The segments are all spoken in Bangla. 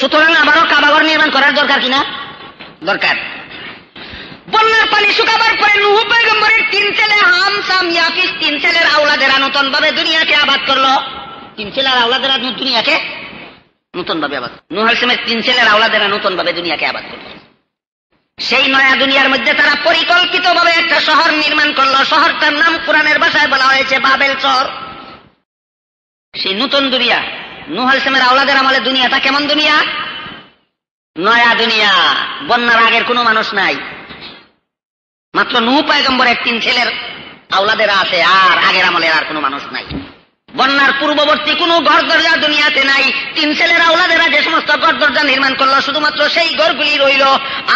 সুতরাং আবারও কাবাগর নির্মাণ করার দরকার কিনা? দরকার। বন্যার পানি শুকাবার পরে নুহু পয়গম্বরের তিন ছেলে হাম সাম ইয়াফিস তিন ছেলের আওলাদেরা নতুন ভাবে দুনিয়াকে আবাদ করল। তিন ছেলের আওলাদেরা দুনিয়াকে নতুন ভাবে আবাদ নুহ হাসিমের তিন ছেলের আওলাদেরা নতুন ভাবে দুনিয়াকে আবাদ করল। সেই নয়া দুনিয়ার মধ্যে তারা পরিকল্পিত ভাবে একটা শহর নির্মাণ করল। শহরটার নাম কোরআনের ভাষায় বলা হয়েছে বাবেল শহর সেই নতুন দুনিয়া নুহ হাসিমের আওলাদের আমলে দুনিয়াটা কেমন দুনিয়া? নয়া দুনিয়া। বন্যার আগের কোনো মানুষ নাই। মাত্র নুহ পায়গম্বরের তিন ছেলের আওলাদেরা আছে আর আগের আমলের আর কোনো মানুষ নাই। বন্যার পূর্ববর্তী কোনো ঘর দরজা দুনিয়াতে নাই। তিন ছেলের আওলাদেরা যে সমস্ত ঘর দরজা নির্মাণ করল, শুধুমাত্র সেই ঘরগুলি রইল।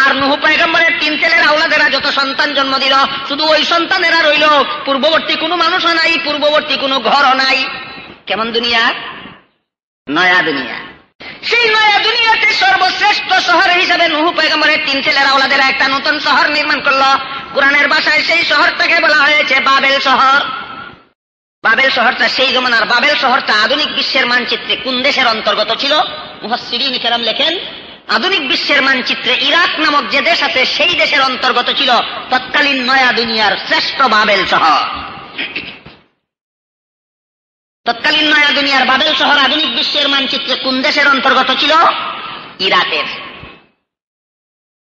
আর নুহু পায়গম্বরের তিন ছেলের আওলাদেরা যত সন্তান জন্ম দিল, শুধু ওই সন্তানেরা রইল। পূর্ববর্তী কোনো মানুষও নাই, পূর্ববর্তী কোনো ঘরও নাই। কেমন দুনিয়া? নয়া দুনিয়া। সেই নয়া দুনিয়াতে সর্বশ্রেষ্ঠ শহর হিসাবে নুহু পেগম্বরের তিন ছেলের আওলাদেরা একটা নতুন শহর নির্মাণ করল। কোরআনের ভাষায় সেই শহরটাকে বলা হয়েছে বাবেল শহর। বাবেল শহরটা সেই জমানার বাবেল শহরটা আধুনিক বিশ্বের মানচিত্রে কোন দেশের অন্তর্গত ছিল? মুহাসিরিন কেরাম লেখেন, আধুনিক বিশ্বের মানচিত্রে ইরাক নামক যে দেশ আছে, সেই দেশের অন্তর্গত ছিল তৎকালীন নয়া দুনিয়ার শ্রেষ্ঠ বাবেল শহর। তৎকালীন নয়া দুনিয়ার বাবেল শহর আধুনিক বিশ্বের মানচিত্রে কোন দেশের অন্তর্গত ছিল? ইরাকের।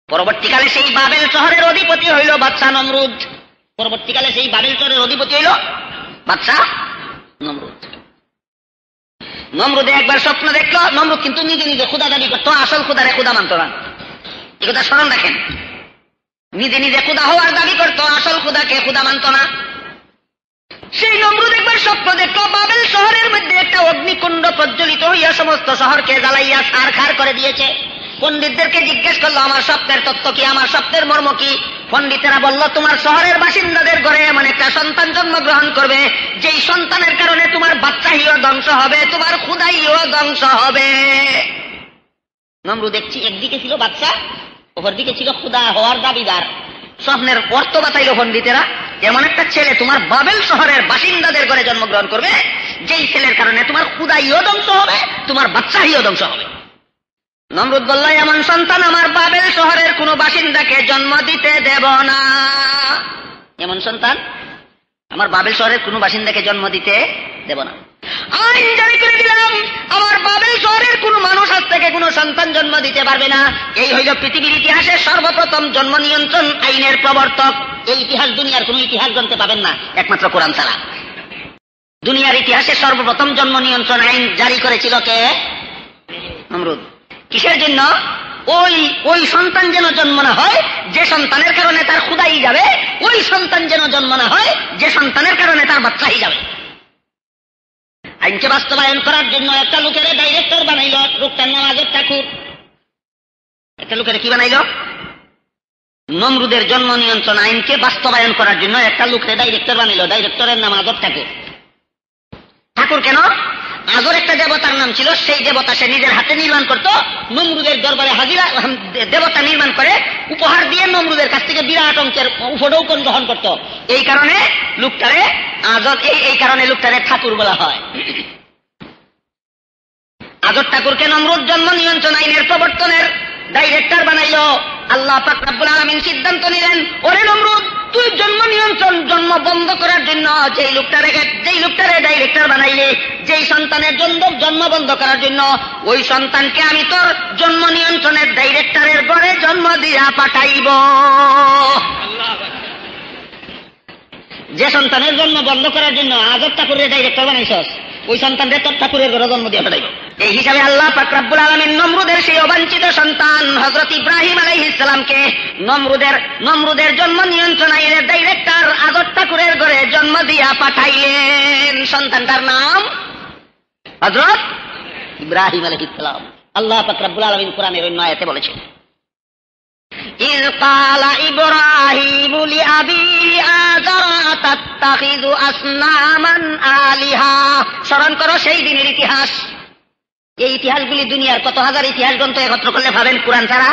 পরবর্তীকালে সেই বাবেল শহরের অধিপতি হইল বাদশাহ নমরুদ। পরবর্তীকালে সেই বাবেল শহরের অধিপতি হইল বাদশাহ নমরুদ। নমরুদে একবার স্বপ্ন দেখল, নমরুদ কিন্তু নিজে নিজে ক্ষুদা দাবি করতো, আসল ক্ষুদারে ক্ষুদা মানত না। এ কথা স্মরণ রাখেন। নিজে নিজে ক্ষুদা হওয়ার দাবি করতো, আসল ক্ষুদাকে ক্ষুদা মানত না। সেই নমরুদ একবার স্বপ্ন দেখল, বাবেল শহরের মধ্যে একটা অগ্নিকুণ্ড প্রজ্বলিত হইয়া সমস্ত শহরকে জ্বালাইয়া সার খার করে দিয়েছে। পণ্ডিতদেরকে জিজ্ঞেস করল, আমার স্বপ্নের তত্ত্ব কি? আমার স্বপ্নের মর্ম কি? পণ্ডিতেরা বলল, তোমার শহরের বাসিন্দাদের ঘরে এমন একটা সন্তান জন্মগ্রহণ করবে, যেই সন্তানের কারণে তোমার বাচ্চাহিও ধ্বংস হবে, তোমার ক্ষুদাইও ধ্বংস হবে। নমরু দেখছি, একদিকে ছিল বাচ্চা ওপর দিকে ছিল ক্ষুদা হওয়ার দাবিদার। স্বপ্নের অর্থ বাতাইল পণ্ডিতেরা। এমন একটা ছেলে তোমার বাবেল শহরের বাসিন্দাদের ঘরে জন্মগ্রহণ করবে, যেই ছেলের কারণে তোমার খুদাইও ধ্বংস হবে, তোমার বাচ্চাহিও ধ্বংস হবে। নমরুদ বলল, এমন সন্তান আমার বাবেল শহরের কোনো বাসিন্দাকে জন্ম দিতে দেব না। এমন সন্তান আমার বাবেল শহরের কোনো বাসিন্দাকে জন্ম দিতে দেব না। আইন জারি করে দিলাম। আমার বাবেল শহরের কোন মানুষ আজ থেকে কোন সন্তান জন্ম দিতে পারবে না। এই হইল পৃথিবীর ইতিহাসে সর্বপ্রথম জন্ম নিয়ন্ত্রণ আইনের প্রবর্তক। এই ইতিহাস দুনিয়ার কোন ইতিহাস জানতে পাবেন না, একমাত্র কোরআন ছাড়া। দুনিয়ার ইতিহাসে সর্বপ্রথম জন্ম নিয়ন্ত্রণ আইন জারি করেছিল কে? নমরুদ। কিসের জন্য? ওই ওই সন্তান যেন জন্ম না হয়, যে সন্তানের কারণে তার খুদাই যাবে, ওই সন্তান যেন জন্ম না হয়, যে সন্তানের কারণে তার বাচ্চাই যাবে। আইনকে বাস্তবায়ন করার জন্য একটা লোকের ডাইরেক্টর বানাইল লোকটার নাম আজব ঠাকুর। একটা লোকের কি বানাইল? নমরুদের জন্ম নিয়ন্ত্রণ আইনকে বাস্তবায়ন করার জন্য একটা লোকের ডাইরেক্টর বানাইল, ডাইরেক্টরের নাম আজব ঠাকুর। ঠাকুর কেন? আজর একটা দেবতার নাম ছিল, সেই দেবতা সে নিজের হাতে নির্মাণ করত। নমরুদের দরবারে হাজিরা দেবতা নির্মাণ করে, উপহার দিয়ে নমরুদের কাছ থেকে বিরাট অঙ্কের উপডৌকন গ্রহণ করত। এই কারণে লোকটারে আগর এই এই কারণে লোকটারে ঠাকুর বলা হয়। আগর ঠাকুরকে নমরুদ জন্ম নিয়ন্ত্রণ আইনের প্রবর্তনের ডাইরেক্টর বানাইল। আল্লাহ পাকরাবুল আলমিন সিদ্ধান্ত নিলেন, ওরে নমরুদ, তুই জন্ম নিয়ন্ত্রণ, জন্ম বন্ধ করার জন্য যেই লোকটারে যেই লোকটারে ডাইরেক্টর বানাইলে, যেই সন্তানের জন্ম জন্ম বন্ধ করার জন্য, ওই সন্তানকে আমি তোর জন্ম নিয়ন্ত্রণের ডাইরেক্টরের ঘরে জন্ম দিয়া পাঠাইব। যে সন্তানের জন্ম বন্ধ করার জন্য আজব ঠাকুরের ডাইরেক্টর বানাইছস, ওই সন্তানদের তোর ঠাকুরের ঘরে জন্ম দিয়ে পাঠাইব। এই হিসাবে আল্লাহ পাকরাবুল আলমিন নমরুদের সেই অবাঞ্ছিত সন্তান হজরত ইব্রাহিম আলাই ইসলামকে নমরুদের নমরুদের জন্ম নিয়ন্ত্রণ আইনের ডাইরেক্টর আদর ঠাকুরের ঘরে জন্ম দিয়া পাঠাইলেন সন্তানটার নাম হজরত ইব্রাহিম আলহ ইসলাম আল্লাহ পাকরাবুল আলমিন কোরআনের অন্য আয়াতে বলেছেন إذ قال إبراهيم لأبيه آزر تتخذ أصناما آلهة স্মরণ করো সেই দিনের ইতিহাস এই ইতিহাসগুলি দুনিয়ার কত হাজার ইতিহাস গ্রন্থ একত্র করলে পাবেন? কোরআন ছাড়া?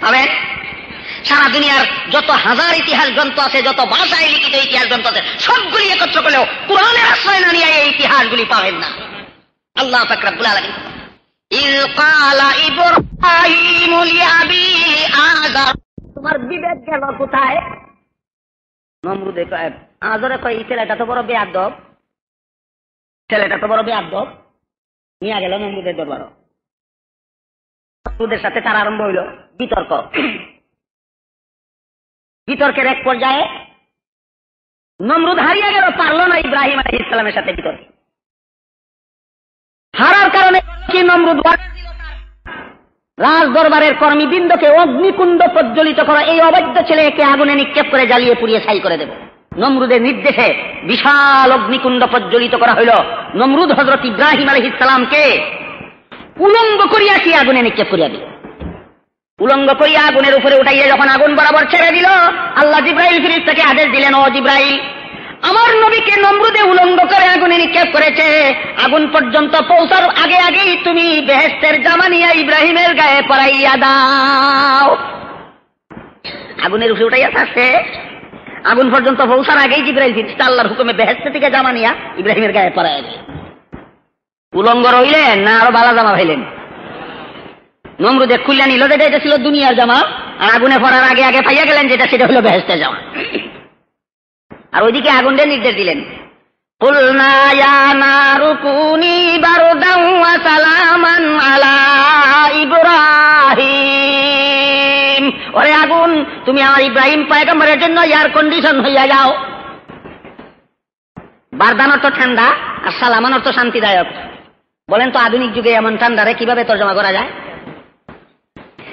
পাবেন? সারা দুনিয়ার যত হাজার ইতিহাস গ্রন্থ আছে যত ভাষায় লিখিত ইতিহাস গ্রন্থ আছে সবগুলি একত্র করলেও কোরআনের আশ্রয় না নিয়ে এই ইতিহাসগুলি পাবেন না। আল্লাহ ফাকরাবুল আলমিন তোমার বিবেক গেল কোথায়? নমরুদে আজরে কয় ছেলেটা তো বড় বেয়াদব। ছেলেটা তো বড় বেয়াদব। নিয়ে গেল নমরুদের দরবার। নমরুদের সাথে তার আরম্ভ হইল বিতর্ক। বিতর্কের এক পর্যায়ে নমরুদ হারিয়ে গেল, পারল না ইব্রাহিম আলী ইসলামের সাথে বিতর্ক। হারার কারণে কি নমরুদ রাজ দরবারের কর্মীবৃন্দকে অগ্নিকুণ্ড প্রজ্বলিত করা এই অবৈধ ছেলেকে আগুনে নিক্ষেপ করে জ্বালিয়ে পুড়িয়ে ছাই করে দেব। নমরুদের নির্দেশে বিশাল অগ্নিকুণ্ড প্রজ্বলিত করা হইল। নমরুদ হজরত ইব্রাহিম আলহ ইসলামকে উলঙ্গ করিয়া কি আগুনে নিক্ষেপ করিয়া দিল। উলঙ্গ করিয়া আগুনের উপরে উঠাইয়া যখন আগুন বরাবর ছেড়ে দিল, আল্লাহ জিব্রাহিল ফিরিস্তাকে আদেশ দিলেন, ও জিব্রাহিল আমার নবীকে নমরুদে উলঙ্গ করে আগুনে নিক্ষেপ করেছে। আগুন পর্যন্ত পৌঁছার আগে আগেই তুমি বেহেস্তের জামানিয়া ইব্রাহিমের গায়ে পরাইয়া দাও। আগুনের উপরে উঠাইয়া থাকছে। আগুন পর্যন্ত পৌঁছার আগেই জিব্রাহিল ফিরিস্তা আল্লাহর হুকুমে বেহেস্তে থেকে জামা নিয়া ইব্রাহিমের গায়ে পরাইয়া দিল উলঙ্গ রইলেন না আরো বালা জামা ভাইলেন নমরুদে খুললেন নিল যেটা এটা ছিল দুনিয়ার জামা আর আগুনে পড়ার আগে আগে পাইয়া গেলেন যেটা সেটা হলো বেহেস্তের জামা আর ওইদিকে আগুনের নির্দেশ দিলেন قلنا يا نار كوني بردا وسلاما على ইব্রাহিম ওরে আগুন, তুমি আমার ইব্রাহিম পায়গম্বরের জন্য এয়ার কন্ডিশন হইয়া যাও। বারদান অর্থ ঠান্ডা, আর সালামান অর্থ শান্তিদায়ক। বলেন তো, আধুনিক যুগে এমন ঠান্ডারে কীভাবে তর্জমা করা যায়?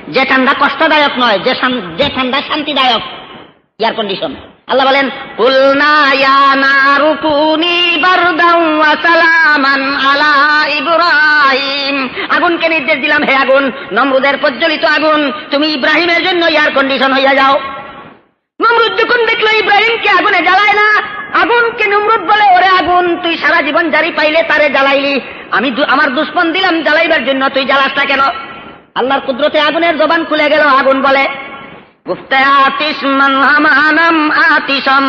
যে ঠান্ডা কষ্টদায়ক নয়, যে যে ঠান্ডা শান্তিদায়ক এয়ার কন্ডিশন আল্লাহ বলেন আগুনকে নির্দেশ দিলাম, হে আগুন, নমরুদের প্রজ্বলিত আগুন, তুমি ইব্রাহিমের জন্য এয়ার কন্ডিশন হইয়া যাও। নমরুদ যখন দেখল ইব্রাহিমকে আগুনে জ্বালায় না, আগুনকে নমরুদ বলে, ওরে আগুন, তুই সারা জীবন জারি পাইলে তারে জ্বালাইলি। আমি আমার দুশ্মন দিলাম, জ্বালাইবার জন্য তুই জ্বালাসটা কেন? আল্লাহর কুদরতে আগুনের জবান খুলে গেল, আগুন বলে গুফতে আতিস মান হামানাম আতিসম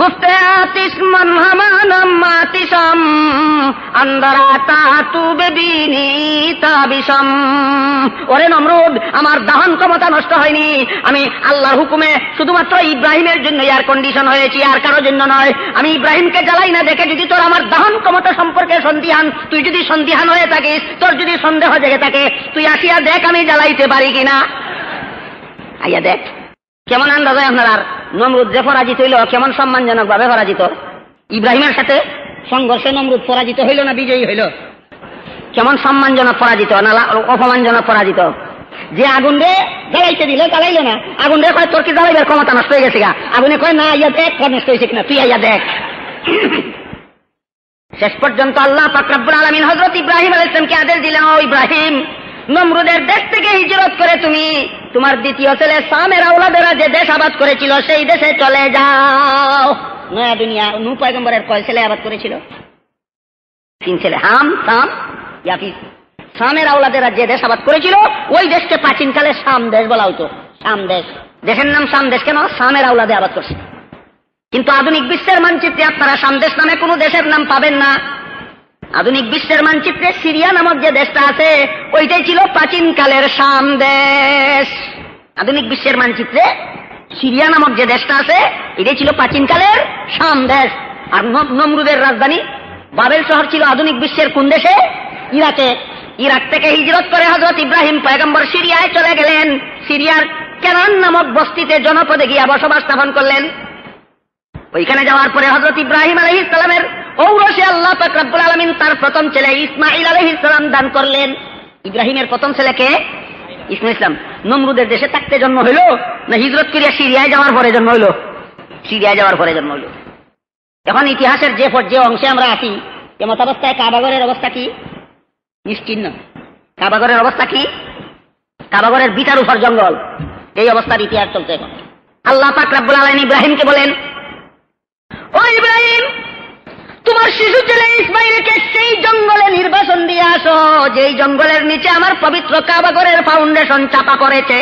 গুফতে আতিস মান আতিসম তাবিসম ওরে নমরুদ আমার দাহন ক্ষমতা নষ্ট হয়নি। আমি আল্লাহর হুকুমে শুধুমাত্র ইব্রাহিমের জন্য এয়ার কন্ডিশন হয়েছি, আর কারোর জন্য নয়। আমি ইব্রাহিমকে জ্বালাই না দেখে যদি তোর আমার দাহন ক্ষমতা সম্পর্কে সন্দিহান, তুই যদি সন্দিহান হয়ে থাকিস, তোর যদি সন্দেহ জেগে থাকে, তুই আসিয়া দেখ আমি জ্বালাইতে পারি কিনা। আইয়া দেখ। কেমন আন্দাজ হয় আপনার নমরুদ যে পরাজিত হইল, কেমন সম্মানজনক ভাবে পরাজিত? ইব্রাহিমের সাথে সংঘর্ষে নমরুদ পরাজিত হইল না বিজয়ী হইল? কেমন সম্মানজনক পরাজিত না অপমানজনক পরাজিত? যে আগুন রে জ্বালাইতে দিল, জ্বালাইল না। আগুন রে কয়, তোর কি জ্বালাইবার ক্ষমতা নষ্ট হয়ে গেছে গা? আগুনে কয়, না, আইয়া দেখ নষ্ট হয়েছে কিনা। তুই আইয়া দেখ। শেষ পর্যন্ত আল্লাহ পাকরাবুল আলমিন হজরত ইব্রাহিম আলাইসলামকে আদেশ দিলেন, ও ইব্রাহিম নমরুদের দেশ থেকে হিজরত করে তুমি তোমার দ্বিতীয় ছেলে সামের আউলাদেরা যে দেশ আবাদ করেছিল, সেই দেশে চলে যাও। নয়া দুনিয়া, নু পয়গম্বরের কয় ছেলে আবাদ করেছিল? তিন ছেলে, হাম, সাম ইয়াফিস সামের আউলাদেরা যে দেশ আবাদ করেছিল, ওই দেশকে প্রাচীনকালে সাম দেশ বলা হতো সাম দেশ। দেশের নাম সাম দেশ কেন? সামের আউলাদে আবাদ করছে। কিন্তু আধুনিক বিশ্বের মানচিত্রে আপনারা সামদেশ নামে কোনো দেশের নাম পাবেন না। আধুনিক বিশ্বের মানচিত্রে সিরিয়া নামক যে দেশটা আছে, ওইটাই ছিল প্রাচীনকালের সামদেশ আধুনিক বিশ্বের মানচিত্রে সিরিয়া নামক যে দেশটা আছে, এটাই ছিল প্রাচীনকালের সামদেশ আর নম- নমরুদের রাজধানী বাবেল শহর ছিল আধুনিক বিশ্বের কোন দেশে? ইরাকে। ইরাক থেকে হিজরত করে হজরত ইব্রাহিম পয়গম্বর সিরিয়ায় চলে গেলেন। সিরিয়ার কেনান নামক বস্তিতে জনপদে গিয়া বসবাস স্থাপন করলেন। ওইখানে যাওয়ার পরে হজরত ইব্রাহিম আলহ ইসলামের ঔরসে আল্লাহ পাক রব্বুল আলমিন তার প্রথম ছেলে ইসমাইল আলহ ইসলাম দান করলেন। ইব্রাহিমের প্রথম ছেলেকে ইসমাইল ইসলাম। নমরুদের দেশে থাকতে জন্ম হইল, না হিজরত করিয়া সিরিয়ায় যাওয়ার পরে জন্ম হইল? সিরিয়ায় যাওয়ার পরে জন্ম হইল। এখন ইতিহাসের যে যে অংশে আমরা আছি এমত অবস্থায় কাবাগরের অবস্থা কি? নিশ্চিন্ন। কাবাগরের অবস্থা কি? কাবাগরের বিটার উপর জঙ্গল। এই অবস্থার ইতিহাস চলছে এখন। আল্লাহ পাক রাব্বুল আলামিন ইব্রাহিমকে বলেন, ও ইব্রাহিম তোমার শিশু ছেলে ইসমাইলকে সেই জঙ্গলে নির্বাসন দিয়ে আসো, যেই জঙ্গলের নিচে আমার পবিত্র কাবাগরের ফাউন্ডেশন চাপা করেছে।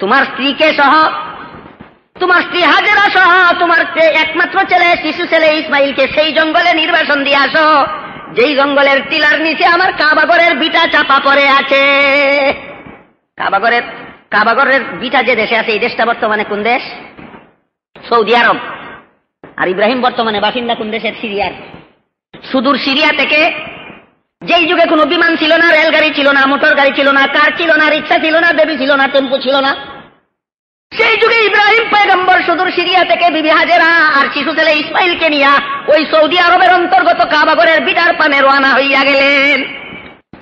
তোমার স্ত্রীকে সহ? তোমার স্ত্রী হাজেরা সহ? তোমার একমাত্র ছেলে, শিশু ছেলে ইসমাইলকে সেই জঙ্গলে নির্বাসন দিয়ে আসো, যেই জঙ্গলের টিলার নিচে আমার কাবাগরের বিটা চাপা পড়ে আছে। কাবাগরের কাবাগরের বিটা যে দেশে আছে, এই দেশটা বর্তমানে কোন দেশ? সৌদি আরব। আর ইব্রাহিম বর্তমানে বাসিন্দা কোন দেশের সিরিয়ার? সুদূর সিরিয়া থেকে যেই যুগে কোনো বিমান ছিল না, রেলগাড়ি ছিল না, মোটর গাড়ি ছিল না, কার ছিল না, রিক্সা ছিল না বেবি ছিল না, টেম্পু ছিল না, সেই যুগে ইব্রাহিম পয়গম্বর সুদূর সিরিয়া থেকে বিবি হাজেরা আর শিশু ছেলে ইসমাইলকে নিয়া ওই সৌদি আরবের অন্তর্গত কাবাগরের বিটার পানে রওনা হইয়া গেলেন।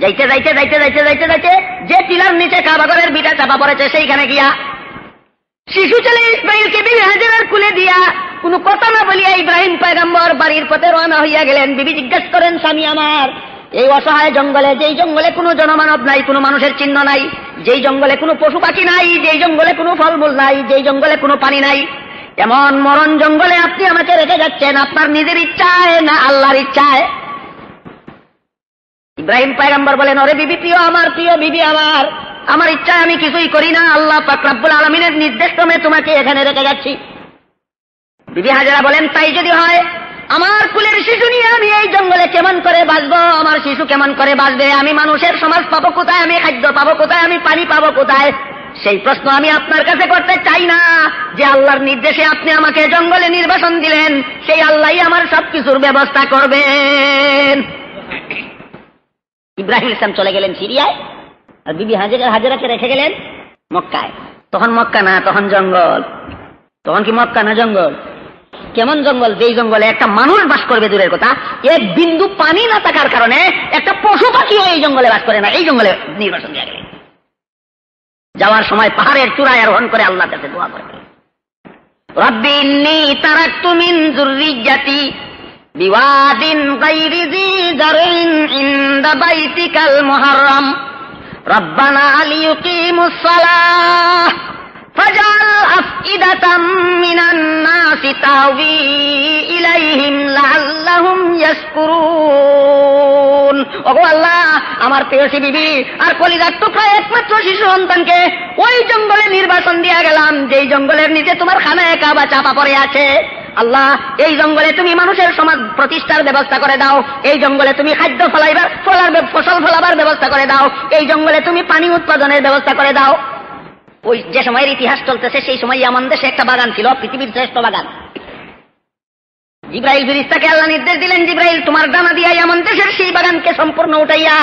যাইতে যাইতে যাইতে যাইতে যাইতে যাইতে যে টিলার নিচে কাবাগরের বিটা চাপা পড়েছে, সেইখানে গিয়া শিশু ছেলে ইসমাইলকে বিবি হাজেরার কুলে দিয়া কোনো কথা না বলিয়া ইব্রাহিম পয়গম্বর বাড়ির পথে রওনা হইয়া গেলেন। বিবি জিজ্ঞেস করেন, স্বামী আমার, এই অসহায় জঙ্গলে, যেই জঙ্গলে কোনো জনমানব নাই, কোনো মানুষের চিহ্ন নাই, যেই জঙ্গলে কোনো পশু পাখি নাই, যেই জঙ্গলে কোনো ফলমূল নাই, যেই জঙ্গলে কোনো পানি নাই, এমন মরণ জঙ্গলে আপনি আমাকে রেখে যাচ্ছেন, আপনার নিজের ইচ্ছায় না আল্লাহর ইচ্ছায়? ইব্রাহিম পায়গাম্বর বলেন, ওরে বিবি প্রিয় আমার, প্রিয় বিবি আমার আমার ইচ্ছায় আমি কিছুই করি না, আল্লাহ পাকরাব্বুল আলমিনের নির্দেশ ক্রমে তোমাকে এখানে রেখে যাচ্ছি। বিবি হাজারা বলেন, তাই যদি হয়, আমার কুলের শিশু নিয়ে আমি এই জঙ্গলে কেমন করে বাঁচবো? আমার শিশু কেমন করে বাঁচবে? আমি মানুষের সমাজ পাবো কোথায়? আমি খাদ্য পাবো কোথায়? আমি পানি পাবো কোথায়? সেই প্রশ্ন আমি আপনার কাছে করতে চাই না। যে আল্লাহর নির্দেশে আপনি আমাকে জঙ্গলে নির্বাসন দিলেন, সেই আল্লাহই আমার সবকিছুর ব্যবস্থা করবেন। ইব্রাহিম ইসলাম চলে গেলেন সিরিয়ায়, আর বিবি হাজারা হাজারাকে রেখে গেলেন মক্কায়। তখন মক্কা না, তখন জঙ্গল। তখন কি মক্কা না জঙ্গল? কেমন জঙ্গল? যেই জঙ্গলে একটা মানুষ বাস করবে, দূরের কথা এক বিন্দু পানি না থাকার কারণে একটা পশু পাখিও এই জঙ্গলে বাস করে না, এই জঙ্গলে নির্বাচন দেওয়া গেলে। যাওয়ার সময় পাহাড়ের চূড়ায় আরোহণ করে আল্লাহ কাছে দোয়া করে। রব্বি তারা الناس تهوي إليهم لعلهم يشكرون ওগো আল্লাহ আমার প্রেয়সী বিবি আর কলিদার টুকরা একমাত্র শিশু সন্তানকে ওই জঙ্গলে নির্বাচন দিয়া গেলাম যেই জঙ্গলের নিচে তোমার খানায় কাবা চাপা পড়ে আছে আল্লাহ এই জঙ্গলে তুমি মানুষের সমাজ প্রতিষ্ঠার ব্যবস্থা করে দাও এই জঙ্গলে তুমি খাদ্য ফলাইবার ফলার ফসল ফলাবার ব্যবস্থা করে দাও এই জঙ্গলে তুমি পানি উৎপাদনের ব্যবস্থা করে দাও ওই যে সময়ের ইতিহাস চলতেছে সেই সময় ইয়ামান দেশে একটা বাগান ছিল পৃথিবীর শ্রেষ্ঠ বাগান জিব্রাইল ফিরিস্তাকে আল্লাহ নির্দেশ দিলেন, জিব্রাইল, তোমার ডানা দিয়া এমন দেশের সেই বাগানকে সম্পূর্ণ উঠাইয়া,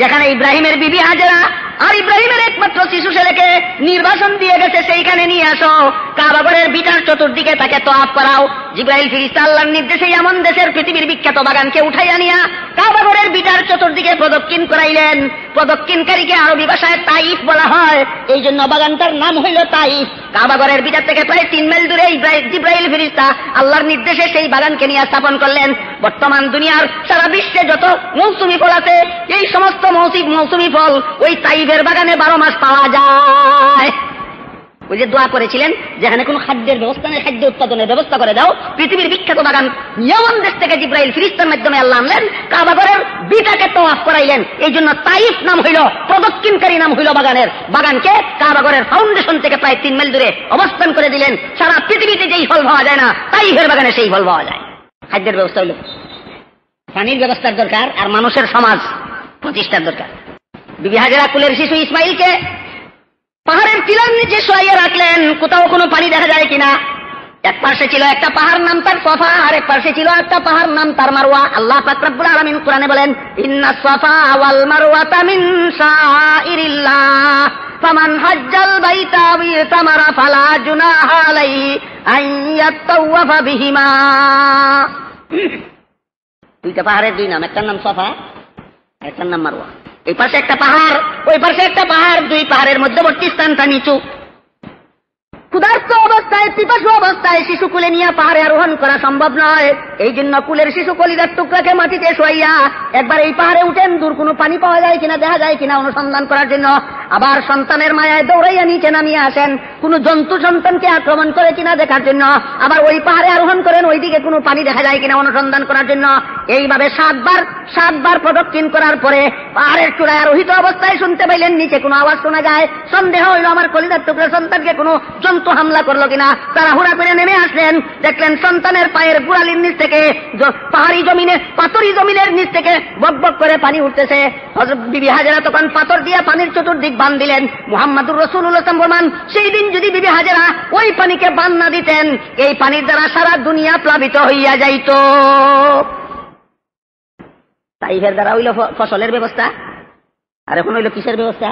যেখানে ইব্রাহিমের বিবি হাজেরা আর ইব্রাহিমের একমাত্র শিশু ছেলেকে নির্বাসন দিয়ে গেছে, সেইখানে নিয়ে আসো। কাবাগরের বিটার চতুর্দিকে তাকে তোয়াফ করাও। জিব্রাইল ফিরিস্তা আল্লাহর নির্দেশে এমন দেশের পৃথিবীর বিখ্যাত বাগানকে উঠাইয়া নিয়া কাবাগরের বিটার চতুর্দিকে প্রদক্ষিণ করাইলেন। প্রদক্ষিণকারীকে আরবি ভাষায় তাইফ বলা হয়। এই জন্য বাগানটার নাম হইল তাইফ। কাবাগরের বিচার থেকে প্রায় তিন মাইল দূরে জিব্রাইল ফিরিস্তা আল্লাহর নির্দেশে সেই বাগানকে নিয়ে স্থাপন করলেন। বর্তমান দুনিয়ার সারা বিশ্বে যত মৌসুমি ফল আছে, এই সমস্ত মৌসুমি ফল ওই তাইফের বাগানে বারো মাস পাওয়া যায়। ওই যে দোয়া করেছিলেন, যেখানে কোনো খাদ্যের ব্যবস্থা নেই, খাদ্য উৎপাদনের ব্যবস্থা করে দাও। পৃথিবীর বিখ্যাত বাগান ইয়মন দেশ থেকে জিব্রাইল ফিরিস্তার মাধ্যমে আল্লাহ আনলেন কাবাগরের বিটাকে তোয়াফ করাইলেন। এই জন্য তাইফ নাম হইল, প্রদক্ষিণকারী নাম হইল বাগানের। বাগানকে কাবাগরের ফাউন্ডেশন থেকে প্রায় তিন মাইল দূরে অবস্থান করে দিলেন। সারা পৃথিবীতে যেই ফল পাওয়া যায় না, তাইফের বাগানে সেই ফল পাওয়া যায়। খাদ্যের ব্যবস্থা হইল। পানির ব্যবস্থার দরকার আর মানুষের সমাজ প্রতিষ্ঠার দরকার। বিবি হাজারা কুলের শিশু ইসমাইলকে পাহাড়ের টিলার নিচে শোয়াইয়া রাখলেন, কোথাও কোনো পানি দেখা যায় কিনা? এক পাশে ছিল একটা পাহাড় নাম তার সফা, আর এক পাশে ছিল একটা পাহাড় নাম তার মারোয়া আল্লাহ ফাকরাবুল আলমিন কোরআনে বলেন, ইন্না সফা ওয়াল মারওয়াতা মিন শাইরিল্লাহ। হাজ্জাল বাইতা বিতামারা ফালা জুনাহা আলাইহি আন ইয়াতাওয়াফা বিহিমা। দুইটা পাহাড়ের দুই নাম, একটার নাম সফা একটার নাম মারোয়া এই পাশে একটা পাহাড় ওই পাশে একটা পাহাড় দুই পাহাড়ের মধ্যবর্তী স্থানটা নিচু। ক্ষুধার্ত অবস্থায়, পিপাসু অবস্থায় শিশু কুলে নিয়ে পাহাড়ে আরোহণ করা সম্ভব নয়। এই জন্য কুলের শিশু কলিদার টুকরাকে মাটিতে শোয়াইয়া একবার এই পাহাড়ে উঠেন। দূর কোনো পানি পাওয়া যায় কিনা, দেখা যায় কিনা অনুসন্ধান করার জন্য। আবার সন্তানের মায়ায় দৌড়াইয়া নিচে নামিয়ে আসেন। কোন জন্তু সন্তানকে আক্রমণ করে কিনা দেখার জন্য। আবার ওই পাহাড়ে আরোহণ করেন, ওইদিকে কোনো পানি দেখা যায় কিনা অনুসন্ধান করার জন্য। এইভাবে সাতবার সাতবার প্রদক্ষিণ করার পরে পাহাড়ের চূড়ায় আরোহিত অবস্থায় শুনতে পাইলেন, নিচে কোনো আওয়াজ শোনা যায়। সন্দেহ হইল আমার কলিদার টুকরা সন্তানকে কোনো জন্তু হামলা করল কিনা? তারা হুড়া করে নেমে আসলেন। দেখলেন সন্তানের পায়ের গুড়ালির নিচ থেকে পাহাড়ি জমিনে, পাথরি জমিনের নিচ থেকে বক বক করে পানি উঠতেছে। বিবি হাজেরা তখন পাথর দিয়ে পানির চতুর্দিক বান দিলেন। মুহাম্মাদুর রসুল্লাহ বলমান সেই দিন যদি বিবি হাজেরা ওই পানিকে বান না দিতেন, এই পানির দ্বারা সারা দুনিয়া প্লাবিত হইয়া যাইত। তাইফের দ্বারা হইল ফসলের ব্যবস্থা? আর এখন হইল কিসের ব্যবস্থা?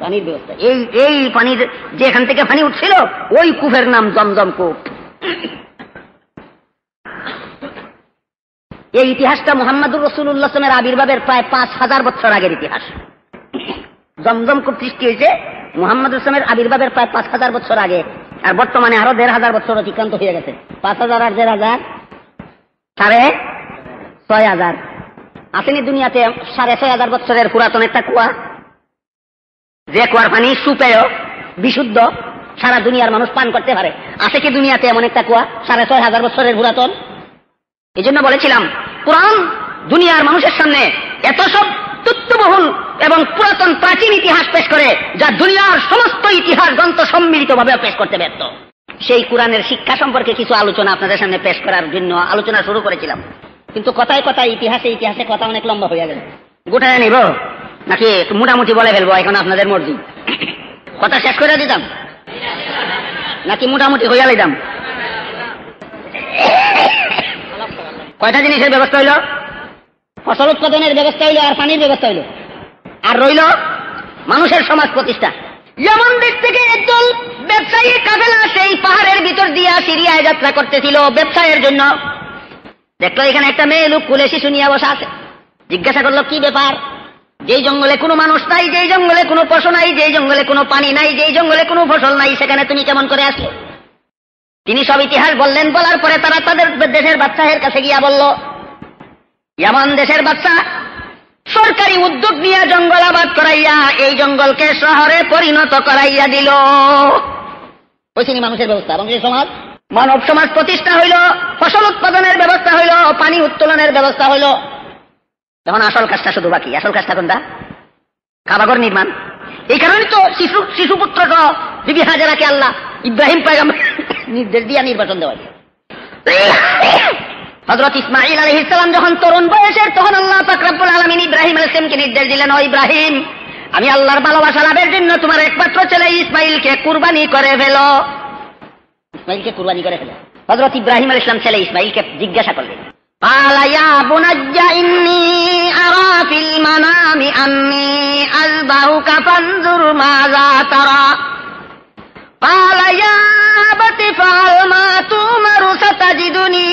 পানির ব্যবস্থা। এই এই পানির যে এখান থেকে পানি উঠছিল, ওই কূপের নাম জমজম কূপ। এই ইতিহাসটা মোহাম্মদুর রসুল্লাহামের আবির্ভাবের প্রায় পাঁচ হাজার বছর আগের ইতিহাস। জমজম কূপ সৃষ্টি হয়েছে মোহাম্মদ ইসলামের আবির্ভাবের প্রায় পাঁচ হাজার বছর আগে, আর বর্তমানে আরও দেড় হাজার বছর অতিক্রান্ত হয়ে গেছে। পাঁচ হাজার আর দেড় হাজার? সাড়ে ছয় হাজার। আসেনি দুনিয়াতে সাড়ে ছয় হাজার বছরের পুরাতন একটা কুয়া। যে কুয়ার পানি সুপেয় বিশুদ্ধ, সারা দুনিয়ার মানুষ পান করতে পারে। আছে কি দুনিয়াতে এমন একটা কুয়া? সাড়ে ছয় হাজার বছরের পুরাতন। এই জন্য বলেছিলাম, কোরআন দুনিয়ার মানুষের সামনে এত সব তথ্যবহুল এবং পুরাতন প্রাচীন ইতিহাস পেশ করে, যা দুনিয়ার সমস্ত ইতিহাস গ্রন্থ সম্মিলিত ভাবে পেশ করতে ব্যর্থ। সেই কোরআনের শিক্ষা সম্পর্কে কিছু আলোচনা আপনাদের সামনে পেশ করার জন্য আলোচনা শুরু করেছিলাম। কিন্তু কথায় কথায় ইতিহাসে ইতিহাসে কথা অনেক লম্বা হয়ে গেল। গোটায় নিব নাকি একটু মোটামুটি বলে ফেলব, এখন আপনাদের মর্জি। কথা শেষ করে দিতাম। নাকি মোটামুটি হইয়া লইতাম। কয়টা জিনিসের ব্যবস্থা হইল? ফসল উৎপাদনের ব্যবস্থা হইল আর পানির ব্যবস্থা হইল। আর রইল মানুষের সমাজ প্রতিষ্ঠা। যেমন দেশ থেকে একদল ব্যবসায়ী কাফেলা সেই পাহাড়ের ভিতর দিয়া সিরিয়ায় যাত্রা করতেছিল ব্যবসায়ের জন্য। দেখল এখানে একটা মেয়ে লোক কুলে শিশু নিয়ে বসা আছে। জিজ্ঞাসা করল, কি ব্যাপার? যেই জঙ্গলে কোনো মানুষ নাই, যেই জঙ্গলে কোনো পশু নাই, যেই জঙ্গলে কোনো পানি নাই, যেই জঙ্গলে কোনো ফসল নাই, সেখানে তুমি কেমন করে আসলে? তিনি সব ইতিহাস বললেন, বলার পরে তারা তাদের দেশের বাচ্চাদের কাছে গিয়া বলল এমন দেশের বাচ্চা সরকারি উদ্যোগ নিয়ে জঙ্গল আবাদ করাইয়া এই জঙ্গলকে শহরে পরিণত করাইয়া দিল। ওইখানে মানুষের ব্যবস্থা, মানুষের সমাজ, মানব সমাজ প্রতিষ্ঠা হইল, ফসল উৎপাদনের ব্যবস্থা হইল, পানি উত্তোলনের ব্যবস্থা হইল। তখন আসল কাজটা শুধু বাকি। আসল কাজটা কোনটা? কাবাগর নির্মাণ। এই কারণে তো শিশু, শিশুপুত্র বিবি হাজারাকে আল্লাহ ইব্রাহিম পাইগাম নির্দেশ দিয়া নির্বাচন দেওয়া হজরত ইসমাইল আলহ ইসলাম যখন তরুণ বয়সের, তখন আল্লাহ ফাকরাবুল আলমিন ইব্রাহিম আলসলামকে নির্দেশ দিলেন, ও ইব্রাহিম, আমি আল্লাহর ভালোবাসা লাভের জন্য তোমার একমাত্র ছেলে ইসমাইলকে কুরবানি করে ফেল। ইসমাইলকে কুরবানি করে ফেল। হজরত ইব্রাহিম আল ইসলাম ছেলে ইসমাইলকে জিজ্ঞাসা করলেন। قال يا بني إني أرى في المنام أني أذبحك فانظر ماذا ترى قال يا أبت فعل ما تؤمر ستجدني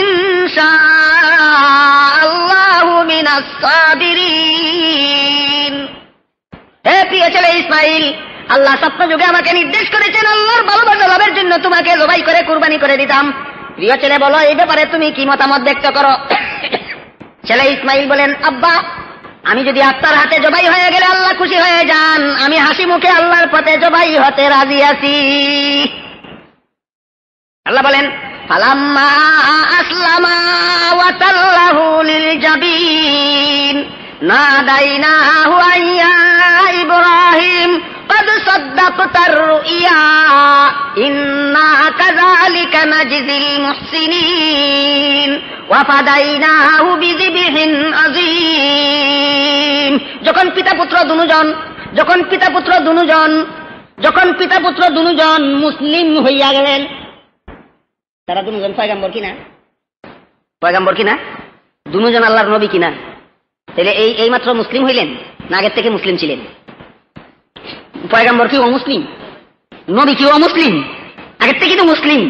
إن شاء الله من الصابرين হে প্রিয় ছেলে ইসমাইল আল্লাহ স্বপ্ন যুগে আমাকে নির্দেশ করেছেন আল্লাহর ভালোবাসা লাভের জন্য তোমাকে জবাই করে কুরবানি করে দিতাম প্রিয় ছেলে বলো, এই ব্যাপারে তুমি কি মতামত ব্যক্ত করো? ছেলে ইসমাইল বলেন, আব্বা, আমি যদি আপনার হাতে জবাই হয়ে গেলে আল্লাহ খুশি হয়ে যান। আমি হাসি মুখে আল্লাহর পথে জবাই হতে রাজি আছি। আল্লাহ বলেন, ফালাম্মা আসলামা ওয়াতাল্লাহু লিল জাবিন। ইব্রাহিম قد صدقت الرؤيا إنا كذلك نجزي المحسنين وفديناه بذبح عظيم যখন পিতা পুত্র দুজন যখন পিতা পুত্র দুজন যখন পিতা পুত্র দুজন মুসলিম হইয়া গেলেন তারা দুজন পয়গাম্বর কিনা পয়গাম্বর কিনা দুজন আল্লাহর নবী কিনা তাহলে এই এই মাত্র মুসলিম হইলেন না আগের থেকে মুসলিম ছিলেন পয়গাম্বর কি অমুসলিম নবী কি মুসলিম? আগের থেকে তো মুসলিম।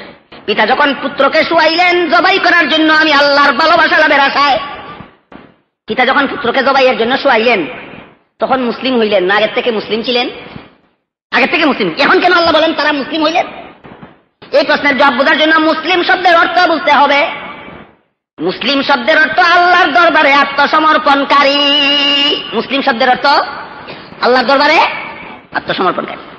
পিতা যখন পুত্রকে শুয়াইলেন, জবাই করার জন্য আমি আল্লাহর ভালোবাসা লাভের আশায়। পিতা যখন পুত্রকে জবাইয়ের জন্য শুয়াইলেন, তখন মুসলিম হইলেন না। আগের থেকে মুসলিম ছিলেন? আগের থেকে মুসলিম। এখন কেন আল্লাহ বলেন তারা মুসলিম হইলেন? এই প্রশ্নের জবাব বোঝার জন্য মুসলিম শব্দের অর্থ বুঝতে হবে। মুসলিম শব্দের অর্থ আল্লাহর দরবারে আত্মসমর্পণকারী। মুসলিম শব্দের অর্থ আল্লাহর দরবারে আত্মসমর্পণকারী।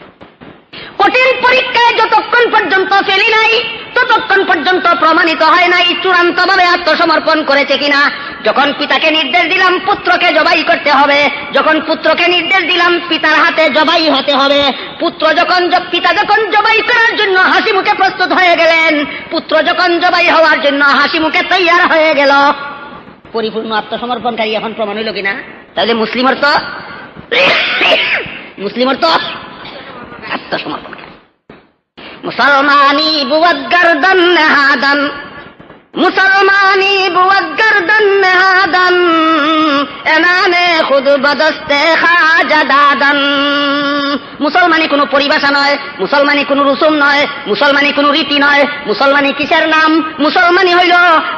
কঠিন পরীক্ষায় যতক্ষণ পর্যন্ত ফেলি নাই, ততক্ষণ পর্যন্ত প্রমাণিত হয় নাই চূড়ান্ত ভাবে আত্মসমর্পণ করেছে কিনা। যখন পিতাকে নির্দেশ দিলাম পুত্রকে জবাই করতে হবে, যখন পুত্রকে নির্দেশ দিলাম পিতার হাতে জবাই হতে হবে, পুত্র যখন পিতা যখন জবাই করার জন্য হাসি মুখে প্রস্তুত হয়ে গেলেন, পুত্র যখন জবাই হওয়ার জন্য হাসি মুখে তৈয়ার হয়ে গেল। পরিপূর্ণ আত্মসমর্পণকারী এখন প্রমাণ হইল কিনা? তাহলে মুসলিমের তো মুসলিমের তো আত্মসমর্পণ মুসলমানি বুয়াদ গর্দন নেহাদন মুসলমানি কোনো পরিভাষা নয়, মুসলমানি কোনো রুসুম নয়, মুসলমানি কোনো রীতি নয়, মুসলমানি কিসের নাম? মুসলমানি হইল,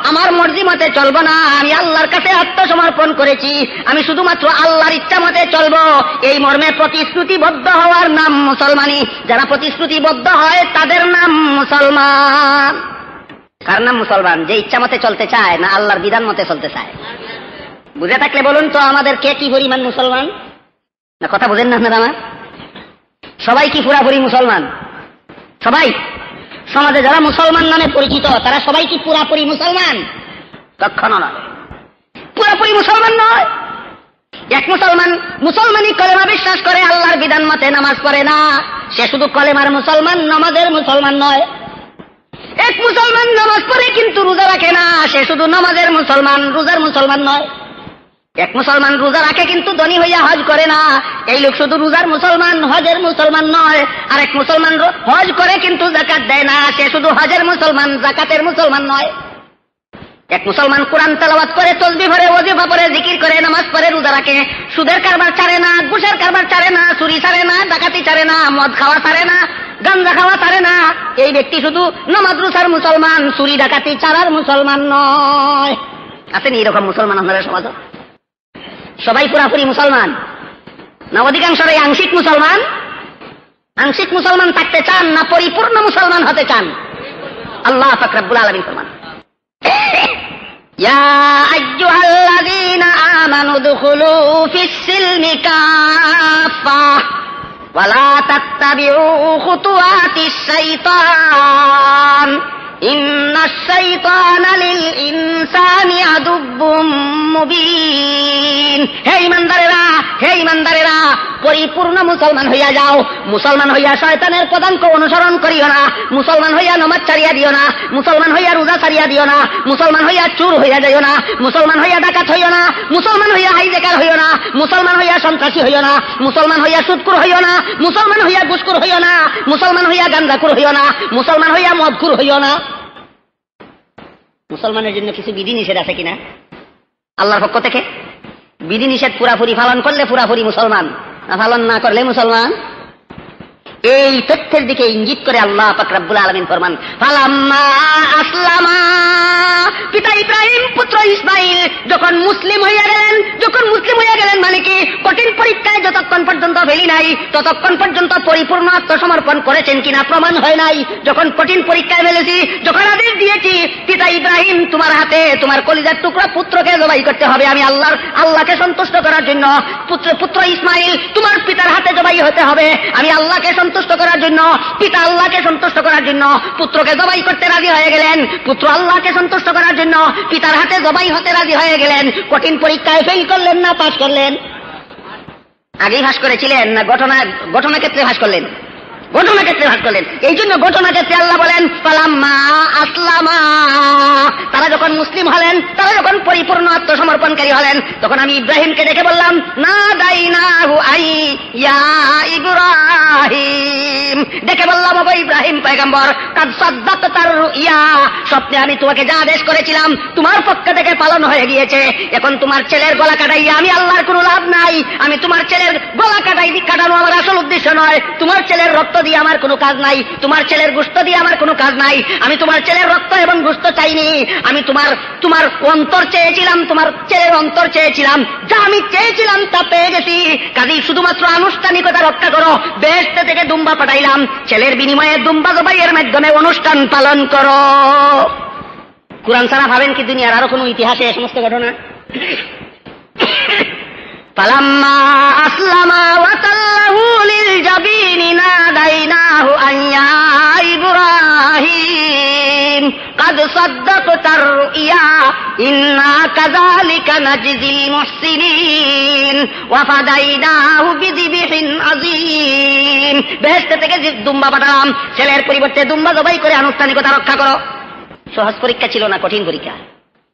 আমার মর্জি মতে চলবো না, আমি আল্লাহর কাছে আত্মসমর্পণ করেছি, আমি শুধুমাত্র আল্লাহর ইচ্ছা মতে চলবো। এই মর্মে প্রতিশ্রুতিবদ্ধ হওয়ার নাম মুসলমানি, যারা প্রতিশ্রুতিবদ্ধ হয় তাদের নাম মুসলমান। কার নাম মুসলমান? যে ইচ্ছা মতে চলতে চায়, না আল্লাহর বিধান মতে চলতে চায়? বুঝে থাকলে বলুন তো আমাদের কে কি পরিমাণ মুসলমান? না, কথা বুঝেন না আপনারা আমার? সবাই কি পুরাপুরি মুসলমান? সবাই? সমাজে যারা মুসলমান নামে পরিচিত, তারা সবাই কি পুরাপুরি মুসলমান? কখনো নয়। পুরাপুরি মুসলমান নয়। এক মুসলমান মুসলমানই কলেমা বিশ্বাস করে, আল্লাহর বিধান মতে নামাজ পড়ে না। সে শুধু কলেমার মুসলমান, নামাজের মুসলমান নয়। এক মুসলমান নামাজ পড়ে কিন্তু রোজা রাখে না, সে শুধু নামাজের মুসলমান, রোজার মুসলমান নয়। এক মুসলমান রোজা রাখে কিন্তু ধনী হইয়া হজ করে না, এই লোক শুধু রোজার মুসলমান, হজের মুসলমান নয়। আর এক মুসলমান হজ করে কিন্তু জাকাত দেয় না, সে শুধু হজের মুসলমান, জাকাতের মুসলমান নয়। এক মুসলমান কোরআন তেলাবাত করে তসবি ভরে ওজিফা পরে জিকির করে, নামাজ পড়ে, রোজা রাখে। সুদের কারবার ছাড়ে না, ঘুষের কারবার ছাড়ে না, চুরি ছাড়ে না, ডাকাতি ছাড়ে না, মদ খাওয়া ছাড়ে না, গাঞ্জা খাওয়া ছাড়ে না। এই ব্যক্তি শুধু নামাজ রুসার মুসলমান, চুরি, ডাকাতি ছাড়ার মুসলমান নয়। আছেন এইরকম মুসলমান আপনারা সমাজ? সবাই পুরাপুরি মুসলমান? না অধিকাংশরাই আংশিক মুসলমান? আংশিক মুসলমান থাকতে চান না, পরিপূর্ণ মুসলমান হতে চান? আল্লাহ ফাকরাবুল আলমী ফরমান। يا أيها الذين آمنوا ادخلوا في السلم كافة ولا تتبعوا خطوات الشيطان. হে হে পরিপূর্ণ মুসলমান হইয়া যাও মুসলমান হইয়া শয়তানের পদাঙ্ক অনুসরণ করিও না মুসলমান হইয়া নমাজ ছাড়িয়া দিও না মুসলমান হইয়া রোজা ছাড়িয়া দিও না মুসলমান হইয়া চুর হইয়া যাইও না মুসলমান হইয়া ডাকাত হইও না মুসলমান হইয়া হাইজেকার হইও না মুসলমান হইয়া সন্ত্রাসী হইও না মুসলমান হইয়া সুৎকুর হইও না মুসলমান হইয়া গুসকুর হইও না মুসলমান হইয়া গান্দাকুর হইও না মুসলমান হইয়া মদকুর হইও না মুসলমানের জন্য কিছু বিধি নিষেধ আছে কিনা? আল্লাহর পক্ষ থেকে? বিধি নিষেধ পুরাপুরি পালন করলে পুরাপুরি মুসলমান পালন না করলে মুসলমান? এই তথ্যের দিকে ইঙ্গিত করে আল্লাহ পাকরাবুল আলমিন ফরমান, ফালাম্মা আসলামা। পিতা ইব্রাহিম, পুত্র ইসমাইল, যখন মুসলিম হইয়া গেলেন, যখন মুসলিম হইয়া গেলেন মানে কি, কঠিন পরীক্ষায় যতক্ষণ পর্যন্ত ভেলি নাই, ততক্ষণ পর্যন্ত পরিপূর্ণ আত্মসমর্পণ করেছেন কিনা প্রমাণ হয় নাই। যখন কঠিন পরীক্ষায় ফেলেছি, যখন আদেশ দিয়েছি, পিতা ইব্রাহিম, তোমার হাতে তোমার কলিজার টুকরা পুত্রকে জবাই করতে হবে। আমি আল্লাহর, আল্লাহকে সন্তুষ্ট করার জন্য পুত্র পুত্র ইসমাইল, তোমার পিতার হাতে জবাই হতে হবে। আমি আল্লাহকে সন্তুষ্ট করার জন্য, পিতা আল্লাহকে সন্তুষ্ট করার জন্য, পুত্রকে জবাই করতে রাজি হয়ে গেলেন। পুত্র আল্লাহকে সন্তুষ্ট করার জন্য, পিতার হাতে জবাই হতে রাজি হয়ে গেলেন। কঠিন পরীক্ষায় ফেল করলেন না পাশ করলেন। আগেই ভাস করেছিলেন না ঘটনা ঘটনা ক্ষেত্রে ভাস করলেন? ঘটনা ক্ষেত্রে ভাগ করলেন। এই জন্য ঘটনা ক্ষেত্রে আল্লাহ বলেন পালাম্মা আসলামা। তারা যখন মুসলিম হলেন, তারা যখন পরিপূর্ণ আত্মসমর্পণকারী হলেন, তখন আমি ইব্রাহিমকে দেখে বললাম, না দাই দেখে বললাম, ওগো ইব্রাহিম পয়গম্বর ইয়া স্বপ্নে আমি তোমাকে যা আদেশ করেছিলাম, তোমার পক্ষ থেকে পালন হয়ে গিয়েছে। এখন তোমার ছেলের গলা কাটাইয়া আমি আল্লাহর কোনো লাভ নাই। আমি তোমার ছেলের গলা কাটাই, কাটানো আমার আসল উদ্দেশ্য নয়। তোমার ছেলের রক্ত দিয়ে আমার কোনো কাজ নাই। তোমার ছেলের গুস্ত দিয়ে আমার কোনো কাজ নাই। আমি তোমার ছেলের রক্ত এবং গুস্ত চাইনি। আমি তোমার তোমার অন্তর চেয়েছিলাম, তোমার ছেলের অন্তর চেয়েছিলাম। যা আমি চেয়েছিলাম তা পেয়ে গেছি। কাজেই শুধুমাত্র আনুষ্ঠানিকতা রক্ষা করো। বেহেস্তে থেকে দুম্বা পাঠাইলাম। ছেলের বিনিময়ে দুম্বা জবাইয়ের মাধ্যমে অনুষ্ঠান পালন করো। কোরআন ছাড়া ভাবেন কি দুনিয়ার আরও কোনো ইতিহাসে এই সমস্ত ঘটনা? فلما أسلم وتله للجبين ناديناه أن يا إبراهيم قد صدقت الرؤيا إنا كذلك نجزي المحسنين وفديناه بذبح عظيم বেহেস্ত থেকে যে দুম্বা পাঠালাম ছেলের পরিবর্তে দুম্বা জবাই করে আনুষ্ঠানিকতা রক্ষা করো সহজ পরীক্ষা ছিল না কঠিন পরীক্ষা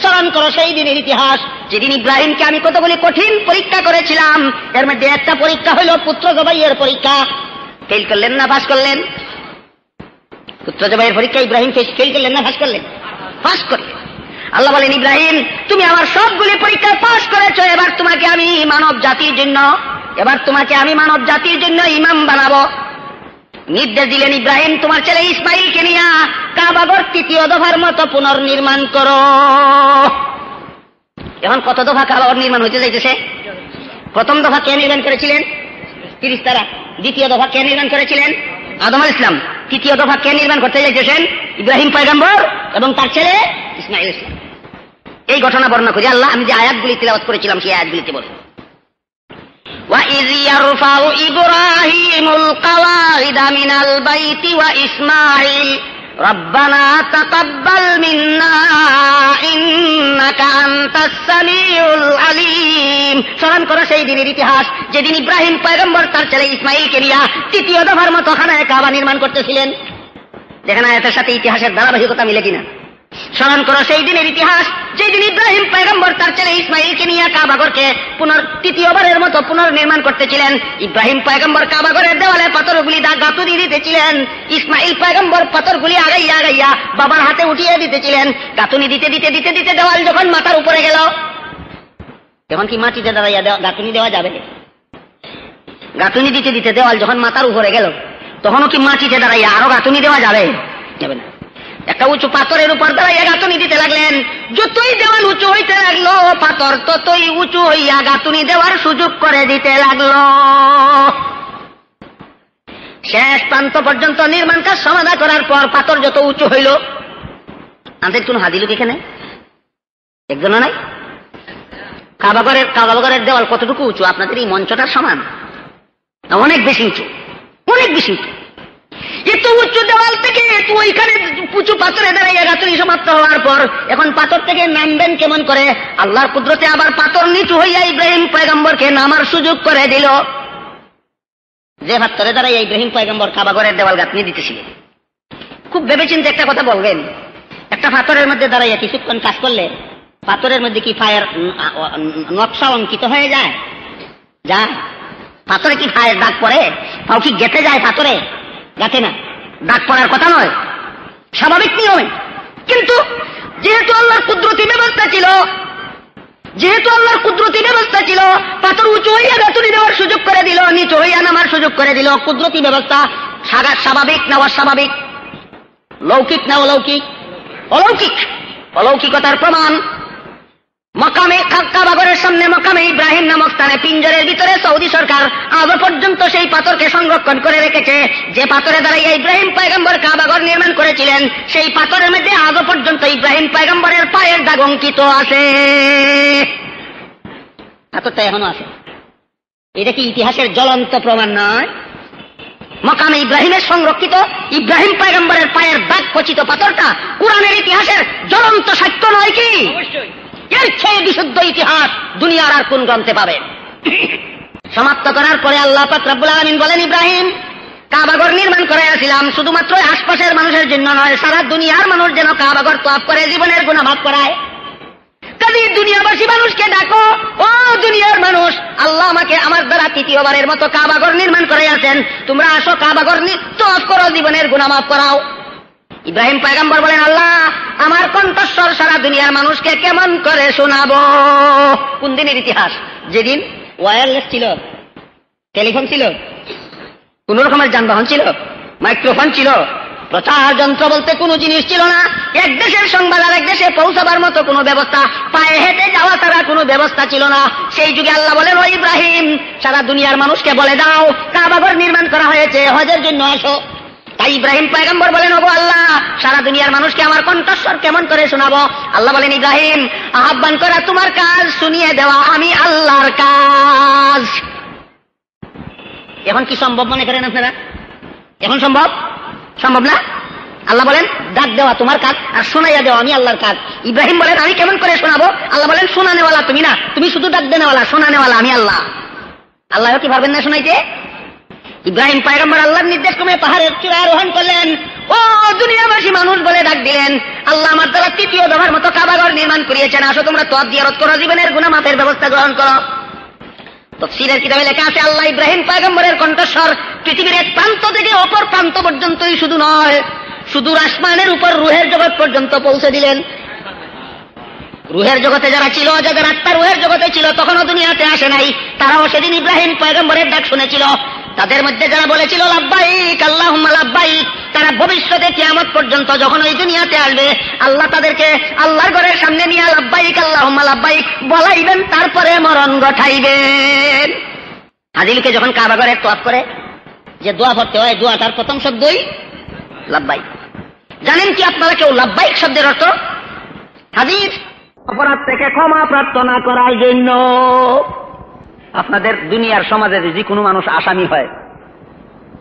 স্মরণ করো সেই দিনের ইতিহাস। যেদিন ইব্রাহিমকে আমি কতগুলি কঠিন পরীক্ষা করেছিলাম, এর মধ্যে একটা পরীক্ষা হলো পুত্র জবাইয়ের পরীক্ষা। ফেল করলেন না পাস করলেন? পুত্র জবাইয়ের পরীক্ষা ইব্রাহিম ফেল করলেন না পাস করলেন? পাস করলেন। আল্লাহ বলেন, ইব্রাহিম, তুমি আমার সবগুলি পরীক্ষায় পাস করেছ, এবার তোমাকে আমি মানব জাতির জন্য, এবার তোমাকে আমি মানব জাতির জন্য ইমাম বানাবো। নির্দেশ দিলেন ইব্রাহিম, তোমার ছেলে ইসমাইলকে নিয়ে কাবাগর তৃতীয় দফার মতো পুনর্নির্মাণ করো। এখন কত দফা কাবাগর নির্মাণ হইতে যাইতেছে? প্রথম দফা কে নির্মাণ করেছিলেন? তিরিশ তারা। দ্বিতীয় দফা কে নির্মাণ করেছিলেন? আদম ইসলাম। তৃতীয় দফা কে নির্মাণ করতে যাইতেছেন? ইব্রাহিম পয়গম্বর এবং তার ছেলে ইসমাইল ইসলাম। এই ঘটনা বর্ণনা করি। আল্লাহ, আমি যে আয়াতগুলি তিলাবাত করেছিলাম, সেই আয়াতগুলিতে বলি। وإذ يرفع إبراهيم القواعد من البيت وإسماعيل ربنا تقبل منا إنك أنت السميع العليم স্মরণ করো সেই দিনের ইতিহাস যেদিন ইব্রাহিম পয়গম্বর তার ছেলে ইসমাইলকে নিয়ে তৃতীয় দফার মতো খানায় কাবা নির্মাণ করতেছিলেন দেখেন আয়াতের সাথে ইতিহাসের ধারাবাহিকতা মিলে কিনা স্মরণ করো সেই দিনের ইতিহাস যেদিন ইব্রাহিম পয়গম্বর তার ছেলে ইসমাইলকে নিয়ে কাবাগরকে পুনর তৃতীয়বারের মতো পুনর্নির্মাণ করতেছিলেন, ইব্রাহিম পয়গম্বর কাবাগরের দেওয়ালে পাথরগুলি দা গাতুরি দিতেছিলেন, ইসমাইল পয়গম্বর পাথরগুলি আগাইয়া আগাইয়া বাবার হাতে উঠিয়ে দিতেছিলেন। গাতুনি দিতে দিতে দিতে দিতে দেওয়াল যখন মাথার উপরে গেল, তখন কি মাটিতে দাঁড়াইয়া দেওয়া- গাঁথুনি দেওয়া যাবে? গাঁথুনি দিতে দিতে দেওয়াল যখন মাথার উপরে গেল, তখনও কি মাটিতে দাঁড়াইয়া আরও গাঁথুনি দেওয়া যাবে? যাবে না। একটা উঁচু পাথরের উপর দাঁড়াইয়া গাঁথুনি দিতে লাগলেন। যতই দেওয়াল উঁচু হইতে লাগল, পাথর ততই উঁচু হইয়া গাঁথুনি দেওয়ার সুযোগ করে দিতে লাগল। শেষ প্রান্ত পর্যন্ত নির্মাণ কাজ সমাধা করার পর পাথর যত উঁচু হইল, আমাদের কোন হাদিলুক এখানে? একজনও নাই? কাবাগরের কাবাগরের দেওয়াল কতটুকু উঁচু? আপনাদের এই মঞ্চটার সমান অনেক বেশি উঁচু, অনেক বেশি উঁচু। এত উঁচু দেওয়াল থেকে এত ওইখানে উঁচু পাথরে দাঁড়াইয়া গাছুনি সমাপ্ত হওয়ার পর এখন পাথর থেকে নামবেন কেমন করে? আল্লাহর কুদরতে আবার পাথর নিচু হইয়া ইব্রাহিম পয়গম্বরকে নামার সুযোগ করে দিল। যে পাথরে দাঁড়াইয়া ইব্রাহিম পয়গম্বর কাবাগরের দেওয়াল গাঁথনি দিতেছিলেন খুব ভেবেচিন্তে একটা কথা বলবেন। একটা পাথরের মধ্যে দাঁড়াইয়া কিছুক্ষণ কাজ করলে পাথরের মধ্যে কি ফায়ার নকশা অঙ্কিত হয়ে যায়? যায় পাথরে কি ফায়ার দাগ পড়ে? তাও কি গেতে যায় পাথরে? গাতে না দাগ পড়ার কথা নয়, স্বাভাবিক নিয়মে। কিন্তু যেহেতু আল্লাহর কুদরতি ব্যবস্থা ছিল, যেহেতু আল্লাহর কুদরতি ব্যবস্থা ছিল, পাথর উঁচু হইয়া গাতুরি দেওয়ার সুযোগ করে দিল, নিচু হইয়া নামার সুযোগ করে দিল, কুদরতি ব্যবস্থা সাগা- স্বাভাবিক না অস্বাভাবিক লৌকিক না অলৌকিক? অলৌকিক। অলৌকিকতার প্রমাণ মকামে কাবাগরের সামনে মকামে ইব্রাহিম নামক স্থানে পিঞ্জরের ভিতরে সৌদি সরকার আজও পর্যন্ত সেই পাথরকে সংরক্ষণ করে রেখেছে। যে পাথরে দাঁড়াইয়া ইব্রাহিম পয়গম্বর কাবাগর নির্মাণ করেছিলেন, সেই পাথরের মধ্যে আজও পর্যন্ত ইব্রাহিম পয়গম্বরের পায়ের দাগ অঙ্কিত আছে। পাথরটা এখনও আছে। এটা কি ইতিহাসের জ্বলন্ত প্রমাণ নয়? মকামে ইব্রাহিমের সংরক্ষিত ইব্রাহিম পয়গম্বরের পায়ের দাগ খচিত পাথরটা কোরআনের ইতিহাসের জ্বলন্ত সাক্ষ্য নয় কি? এর চেয়ে বিশুদ্ধ ইতিহাস দুনিয়ার আর কোন গ্রন্থে পাবে? সমাপ্ত করার পরে আল্লাহ পাক আলামিন বলেন, ইব্রাহিম কাবাগর নির্মাণ করাইয়াছিলাম শুধুমাত্র আশপাশের মানুষের জন্য নয়, সারা দুনিয়ার মানুষ যেন কাবাগর তোয়াপ করে, জীবনের গুণা মাফ করায়। কাজে দুনিয়াবাসী মানুষকে ডাকো, ও দুনিয়ার মানুষ, আল্লাহ আমাকে আমার দ্বারা তৃতীয়বারের মতো কাবাগর নির্মাণ করাইয়াছেন। তোমরা আসো কাবাগর তোয়াপ করো, জীবনের গুণা মাফ করাও। ইব্রাহিম পয়গম্বর বলেন, আল্লাহ, আমার কণ্ঠস্বর সারা দুনিয়ার মানুষকে কেমন করে শোনাবো? কোন দিনের ইতিহাস? যেদিন ওয়্যারলেস ছিল টেলিফোন ছিল, কোন রকমের যানবাহন ছিল মাইক্রোফোন ছিল, প্রচার যন্ত্র বলতে কোনো জিনিস ছিল না। এক দেশের সংবাদ আর এক দেশে পৌঁছাবার মতো কোনো ব্যবস্থা, পায়ে হেঁটে যাওয়া ছাড়া কোনো ব্যবস্থা ছিল না। সেই যুগে আল্লাহ বলেন, ও ইব্রাহিম, সারা দুনিয়ার মানুষকে বলে দাও কাবাগর নির্মাণ করা হয়েছে, হজের জন্য আসো। ইব্রাহিম পয়গম্বর বলেন, ওগো আল্লাহ, সারা দুনিয়ার মানুষকে আমার কণ্ঠস্বর কেমন করে শোনাবো? আল্লাহ বলেন, ইব্রাহিম, আহ্বান করা তোমার কাজ, শুনিয়ে দেওয়া আমি আল্লাহর কাজ। এখন কি সম্ভব মনে করেন আপনারা? এখন সম্ভব? সম্ভব না? আল্লাহ বলেন, ডাক দেওয়া তোমার কাজ আর শোনাইয়া দেওয়া আমি আল্লাহর কাজ। ইব্রাহিম বলেন, আমি কেমন করে শোনাবো? আল্লাহ বলেন, শোনানেওয়ালা তুমি না, তুমি শুধু ডাক দেনেওয়ালা, শোনানেওয়ালা আমি আল্লাহ। আল্লাহ কি পারবেন না শোনাইতে? ইব্রাহিম পায়গম্বর আল্লাহর নির্দেশ ক্রমে পাহাড়ের চূড়া আরোহণ করলেন। ও দুনিয়াবাসী মানুষ বলে ডাক দিলেন, আল্লাহ আমার দ্বারা তৃতীয় দফার মতো কাবাগর নির্মাণ করিয়েছেন। আসো তোমরা তদ দিয়ারত করো, জীবনের গুণা মাপের ব্যবস্থা গ্রহণ করো। তফসিরের কিতাবে লেখা আছে, আল্লাহ ইব্রাহিম পায়গম্বরের কণ্ঠস্বর পৃথিবীর এক প্রান্ত থেকে অপর প্রান্ত পর্যন্তই শুধু নয়, সুদূর আসমানের উপর রুহের জগৎ পর্যন্ত পৌঁছে দিলেন। রুহের জগতে যারা ছিল, যাদের আত্মা রুহের জগতে ছিল, তখনও দুনিয়াতে আসে নাই। তারাও সেদিন ইব্রাহিম পয়গম্বরের ডাক শুনেছিল। তাদের মধ্যে যারা বলেছিল লাভবাইক আল্লাহ লাভবাইক তারা ভবিষ্যতে কিয়ামত পর্যন্ত যখন ওই দুনিয়াতে আসবে, আল্লাহ তাদেরকে আল্লাহর ঘরের সামনে নিয়ে লাভবাইক আল্লাহ লাভবাইক বলাইবেন, তারপরে মরণ গঠাইবেন হাজিলকে যখন কাবাগরে তোয়াপ করে, যে দোয়া পড়তে হয় দোয়াটার প্রথম শব্দই লাভবাইক জানেন কি আপনারা কেউ লাভবাইক শব্দের অর্থ? হাজির অপরাধ থেকে ক্ষমা প্রার্থনা করার জন্য। আপনাদের দুনিয়ার সমাজে যে কোনো মানুষ আসামি হয়,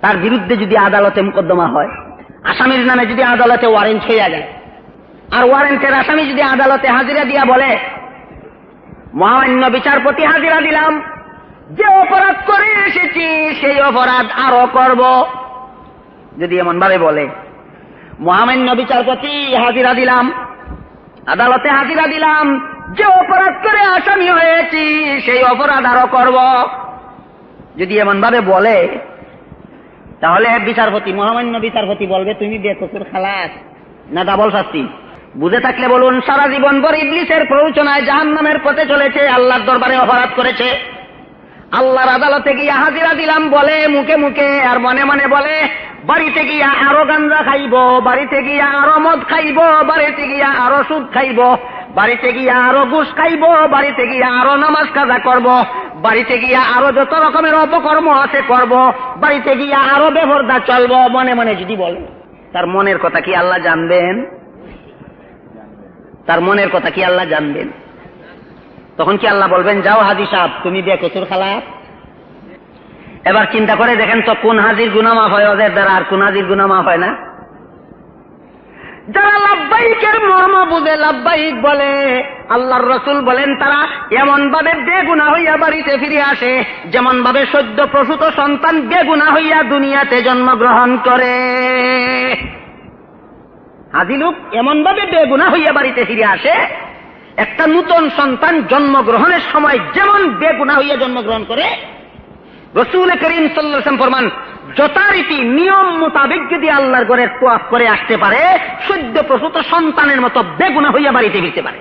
তার বিরুদ্ধে যদি আদালতে মোকদ্দমা হয়, আসামির নামে যদি আদালতে ওয়ারেন্ট হইয়া যায়, আর ওয়ারেন্টের আসামি যদি আদালতে হাজিরা দিয়া বলে, মহামান্য বিচারপতি, হাজিরা দিলাম, যে অপরাধ করে এসেছি, সেই অপরাধ আরও করব। যদি এমন ভাবে বলে, মহামান্য বিচারপতি, হাজিরা দিলাম আদালতে হাজিরা দিলাম যে অপরাধ করে আসামি হয়েছি, সেই অপরাধ আরও করব। যদি এমন ভাবে বলে, তাহলে বিচারপতি, মহামান্য বিচারপতি বলবে, তুমি বেকসুর খালাস, না ডাবল শাস্তি। বুঝে থাকলে বলুন, সারা জীবন পর ইবলিসের প্ররোচনায় জাহান নামের পথে চলেছে, আল্লাহর দরবারে অপরাধ করেছে। আল্লাহর আদালতে গিয়ে হাজিরা দিলাম, বলে, মুখে মুখে, আর মনে মনে বলে বাড়িতে গিয়া আরও গাঞ্জা খাইব, বাড়িতে গিয়া আরও মদ খাইব, বাড়িতে গিয়া আরও সুদ খাইব, বাড়িতে গিয়া আরও ঘুষ খাইব, বাড়িতে গিয়া আরও নামাজ কাজা করব, বাড়িতে গিয়া আরও যত রকমের অপকর্ম আছে করব, বাড়িতে গিয়া আরও বেভরদা চলব, মনে মনে যদি বলে। তার মনের কথা কি আল্লাহ জানবেন? তার মনের কথা কি আল্লাহ জানবেন? তখন কি আল্লাহ বলবেন, যাও হাজি সাহেব, তুমি বেকসুর খালা এবার চিন্তা করে দেখেন তো, কোন হাজির গুনামাফ হয়? ওদের দ্বারা আর কোন হাজির গুনামাফ হয় না? যারা লাভবাহিকের মর্ম বুঝে লাভবাহিক বলে, আল্লাহর রসুল বলেন, তারা এমন ভাবে বেগুনা হইয়া বাড়িতে ফিরে আসে যেমন ভাবে সদ্য প্রসূত সন্তান বেগুনা হইয়া দুনিয়াতে জন্মগ্রহণ করে। হাজি লোক এমন ভাবে বেগুনা হইয়া বাড়িতে ফিরে আসে, একটা নূতন সন্তান জন্মগ্রহণের সময় যেমন বেগুনা হইয়া জন্মগ্রহণ করে রসুল করিম সাল্লাম ফরমান, যথারীতি নিয়ম মোতাবেক যদি আল্লাহর ঘরের তোয়াফ করে আসতে পারে, সদ্য প্রসূত সন্তানের মতো বেগুনা হইয়া বাড়িতে ফিরতে পারে।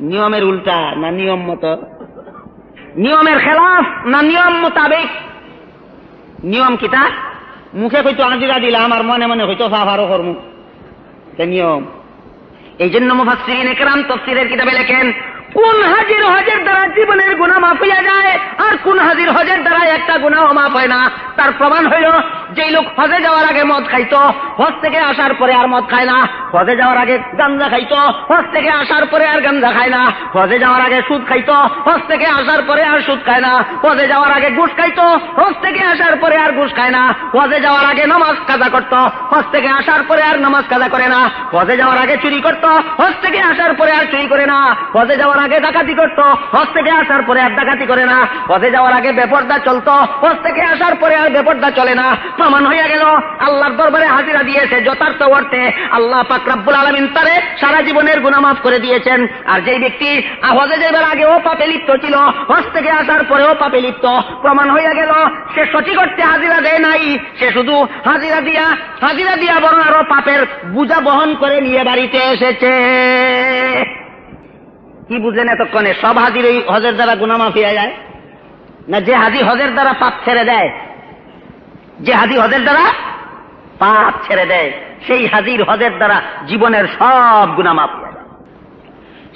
নিয়মের উল্টা না নিয়ম মতো? নিয়মের খেলাফ না নিয়ম মোতাবেক? নিয়ম কিতা মুখে হয়তো আজিরা দিলাম আর মনে মনে হয়তো ফাফারও কর্ম। নিয়ম। এই জন্য মুফাসসিরিন একরাম তফসিরের কিতাবে লেখেন কোন হাজির হজের দ্বারা জীবনের গুণা মাফ হইয়া যায়? আর কোন হাজির হজের দ্বারা একটা গুণাও মাফ হয় না। তার প্রমাণ হইল, যেই লোক হজে যাওয়ার আগে মদ খাইতো, হজ থেকে আসার পরে আর মদ খায় না। হজে যাওয়ার আগে গাঞ্জা খাইতো, হজ থেকে আসার পরে আর গাঞ্জা খায় না। হজে যাওয়ার আগে সুদ খাইতো, হজ থেকে আসার পরে আর সুদ খায় না। হজে যাওয়ার আগে ঘুষ খাইতো, হজ থেকে আসার পরে আর ঘুষ খায় না। হজে যাওয়ার আগে নামাজ কাজা করতো, হজ থেকে আসার পরে আর নামাজ কাজা করে না। হজে যাওয়ার আগে চুরি করতো, হজ থেকে আসার পরে আর চুরি করে না। হজে যাওয়ার আগে ডাকাতি করতো হজ থেকে আসার পরে আর ডাকাতি করে না। হজে যাওয়ার আগে বেপর্দা চলতো হজ থেকে আসার পরে আর বেপর্দা চলে না। প্রমাণ হইয়া গেল, আল্লাহর দরবারে হাজিরা দিয়েছে যথার্থ অর্থে। আল্লাহ পাক রাব্বুল আলমিন তারে সারা জীবনের গুনাহ মাফ করে দিয়েছেন। আর যেই ব্যক্তি হজে যাইবার আগেও পাপে লিপ্ত ছিল হজ থেকে আসার পরেও পাপে লিপ্ত। প্রমাণ হইয়া গেল, সে সঠিক অর্থে হাজিরা দেয় নাই। সে শুধু হাজিরা দিয়া হাজিরা দিয়া বরং আরও পাপের বোঝা বহন করে নিয়ে বাড়িতে এসেছে। কি বুঝলেন এতক্ষণে? সব হাজির এই হজের দ্বারা গুনাহ মাফ হইয়া যায়? না যে হাজি হজের দ্বারা পাপ ছেড়ে দেয়, যে হাজি হজের দ্বারা পাপ ছেড়ে দেয়, সেই হাজির হজের দ্বারা জীবনের সব গুণা মাফ হয়ে যায়।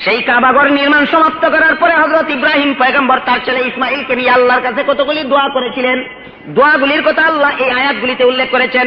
সেই কাবাগর নির্মাণ সমাপ্ত করার পরে হজরত ইব্রাহিম পয়গম্বর তার ছেলে ইসমাইলকে নিয়ে আল্লাহর কাছে কতগুলি দোয়া করেছিলেন? দোয়াগুলির কথা আল্লাহ এই আয়াতগুলিতে উল্লেখ করেছেন।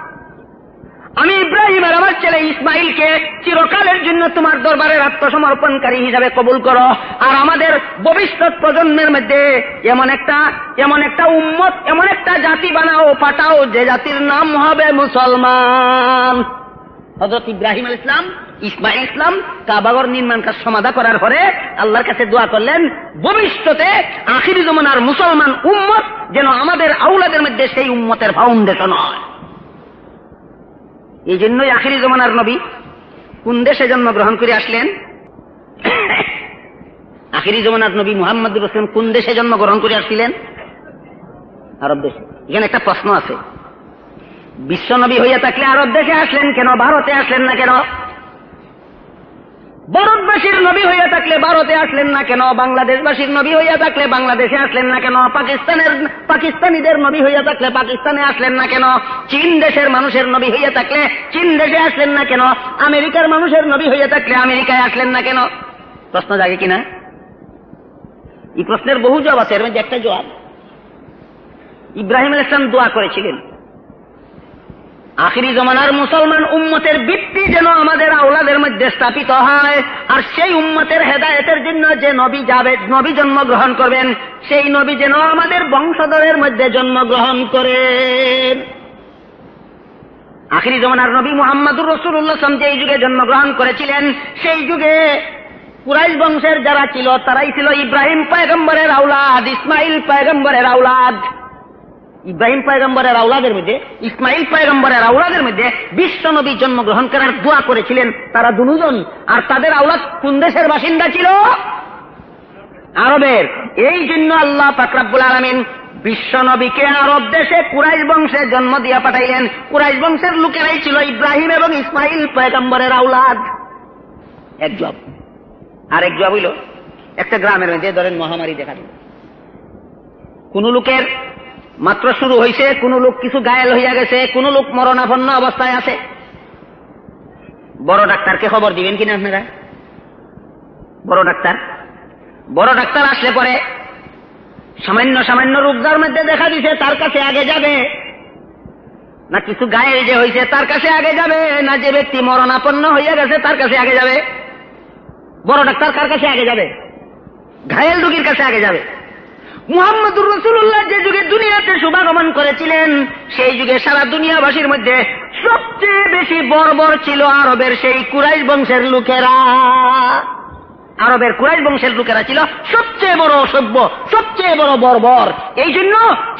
আমি ইব্রাহিম আর আমার ছেলে ইসমাইলকে চিরকালের জন্য তোমার দরবারের আত্মসমর্পণকারী হিসাবে কবুল করো। আর আমাদের ভবিষ্যৎ প্রজন্মের মধ্যে এমন একটা এমন একটা উম্মত, এমন একটা জাতি বানাও, পাঠাও, যে জাতির নাম হবে মুসলমান। হজরত ইব্রাহিম আল ইসলাম, ইসমাইল ইসলাম, কাবাগর নির্মাণ কাজ সমাধা করার পরে আল্লাহর কাছে দোয়া করলেন, ভবিষ্যতে আখিরি জমানার মুসলমান উম্মত যেন আমাদের আউলাদের মধ্যে সেই উম্মতের ফাউন্ডেশন হয়। এই জন্যই আখেরি জমানার নবী কোন দেশে জন্মগ্রহণ করে আসলেন? আখেরি জমানার নবী মোহাম্মদ রসুল কোন দেশে জন্মগ্রহণ করে আসছিলেন? আরব দেশে। এখানে একটা প্রশ্ন আছে। বিশ্ব নবী হইয়া থাকলে আরব দেশে আসলেন কেন? ভারতে আসলেন না কেন? ভারতবাসীর নবী হইয়া থাকলে ভারতে আসলেন না কেন? বাংলাদেশবাসীর নবী হইয়া থাকলে বাংলাদেশে আসলেন না কেন? পাকিস্তানের, পাকিস্তানিদের নবী হইয়া থাকলে পাকিস্তানে আসলেন না কেন? চীন দেশের মানুষের নবী হইয়া থাকলে চীন দেশে আসলেন না কেন? আমেরিকার মানুষের নবী হইয়া থাকলে আমেরিকায় আসলেন না কেন? প্রশ্ন জাগে কিনা? এই প্রশ্নের বহু জবাব আছে, এর মধ্যে একটা জবাব। ইব্রাহিম ইসলাম দোয়া করেছিলেন। আখিরি জমানার মুসলমান উম্মতের ভিত্তি যেন আমাদের আওলাদের মধ্যে স্থাপিত হয়, আর সেই উম্মতের হেদায়তের জন্য যে নবী যাবে, নবী জন্মগ্রহণ করবেন, সেই নবী যেন আমাদের বংশধরের মধ্যে জন্মগ্রহণ করেন। আখিরি জমানার নবী মোহাম্মদুর রসুল্লাহ যে এই যুগে জন্মগ্রহণ করেছিলেন, সেই যুগে কুরাইশ বংশের যারা ছিল, তারাই ছিল ইব্রাহিম পায়গম্বরের আউলাদ ইসমাইল পয়গম্বরের আউলাদ ইব্রাহিম পয়গম্বরের আউলাদের মধ্যে, ইসমাইল পয়গম্বরের আউলাদের মধ্যে বিশ্ব নবী জন্মগ্রহণ করার দোয়া করেছিলেন তারা দুজন। আর তাদের আউলাদ কোন দেশের বাসিন্দা ছিল? আরবের। এই জন্য আল্লাহ ফাকরাবুল আলমিন বিশ্ব নবীকে আরব দেশে কুরাইশ বংশে জন্ম দিয়া পাঠাইলেন। কুরাইশ বংশের লোকেরাই ছিল ইব্রাহিম এবং ইসমাইল পয়গম্বরের আউলাদ এক জব। আর এক জব হইল, একটা গ্রামের মধ্যে ধরেন মহামারী দেখা দিল। কোন লোকের মাত্র শুরু হয়েছে কোন লোক কিছু গায়েল হইয়া গেছে, কোন লোক মরণাপন্ন অবস্থায় আছে। বড় ডাক্তারকে খবর দিবেন কিনা আপনারা? বড় ডাক্তার। বড় ডাক্তার আসলে পরে সামান্য সামান্য রোগ যার মধ্যে দেখা দিছে, তার কাছে আগে যাবে। না কিছু গায়েল যে হয়েছে তার কাছে আগে যাবে। না যে ব্যক্তি মরণাপন্ন হইয়া গেছে, তার কাছে আগে যাবে। বড় ডাক্তার কার কাছে আগে যাবে? ঘায়েল রোগীর কাছে আগে যাবে। মুহাম্মদুর রসুল্লাহ যে যুগে দুনিয়াতে শুভাগমন করেছিলেন, সেই যুগে সারা দুনিয়াবাসীর মধ্যে সবচেয়ে বেশি বর্বর ছিল আরবের সেই কুরাইশ বংশের লোকেরা। আরবের কুরাইশ বংশের লোকেরা ছিল সবচেয়ে বড় অসভ্য সবচেয়ে বড় বর্বর। এই জন্য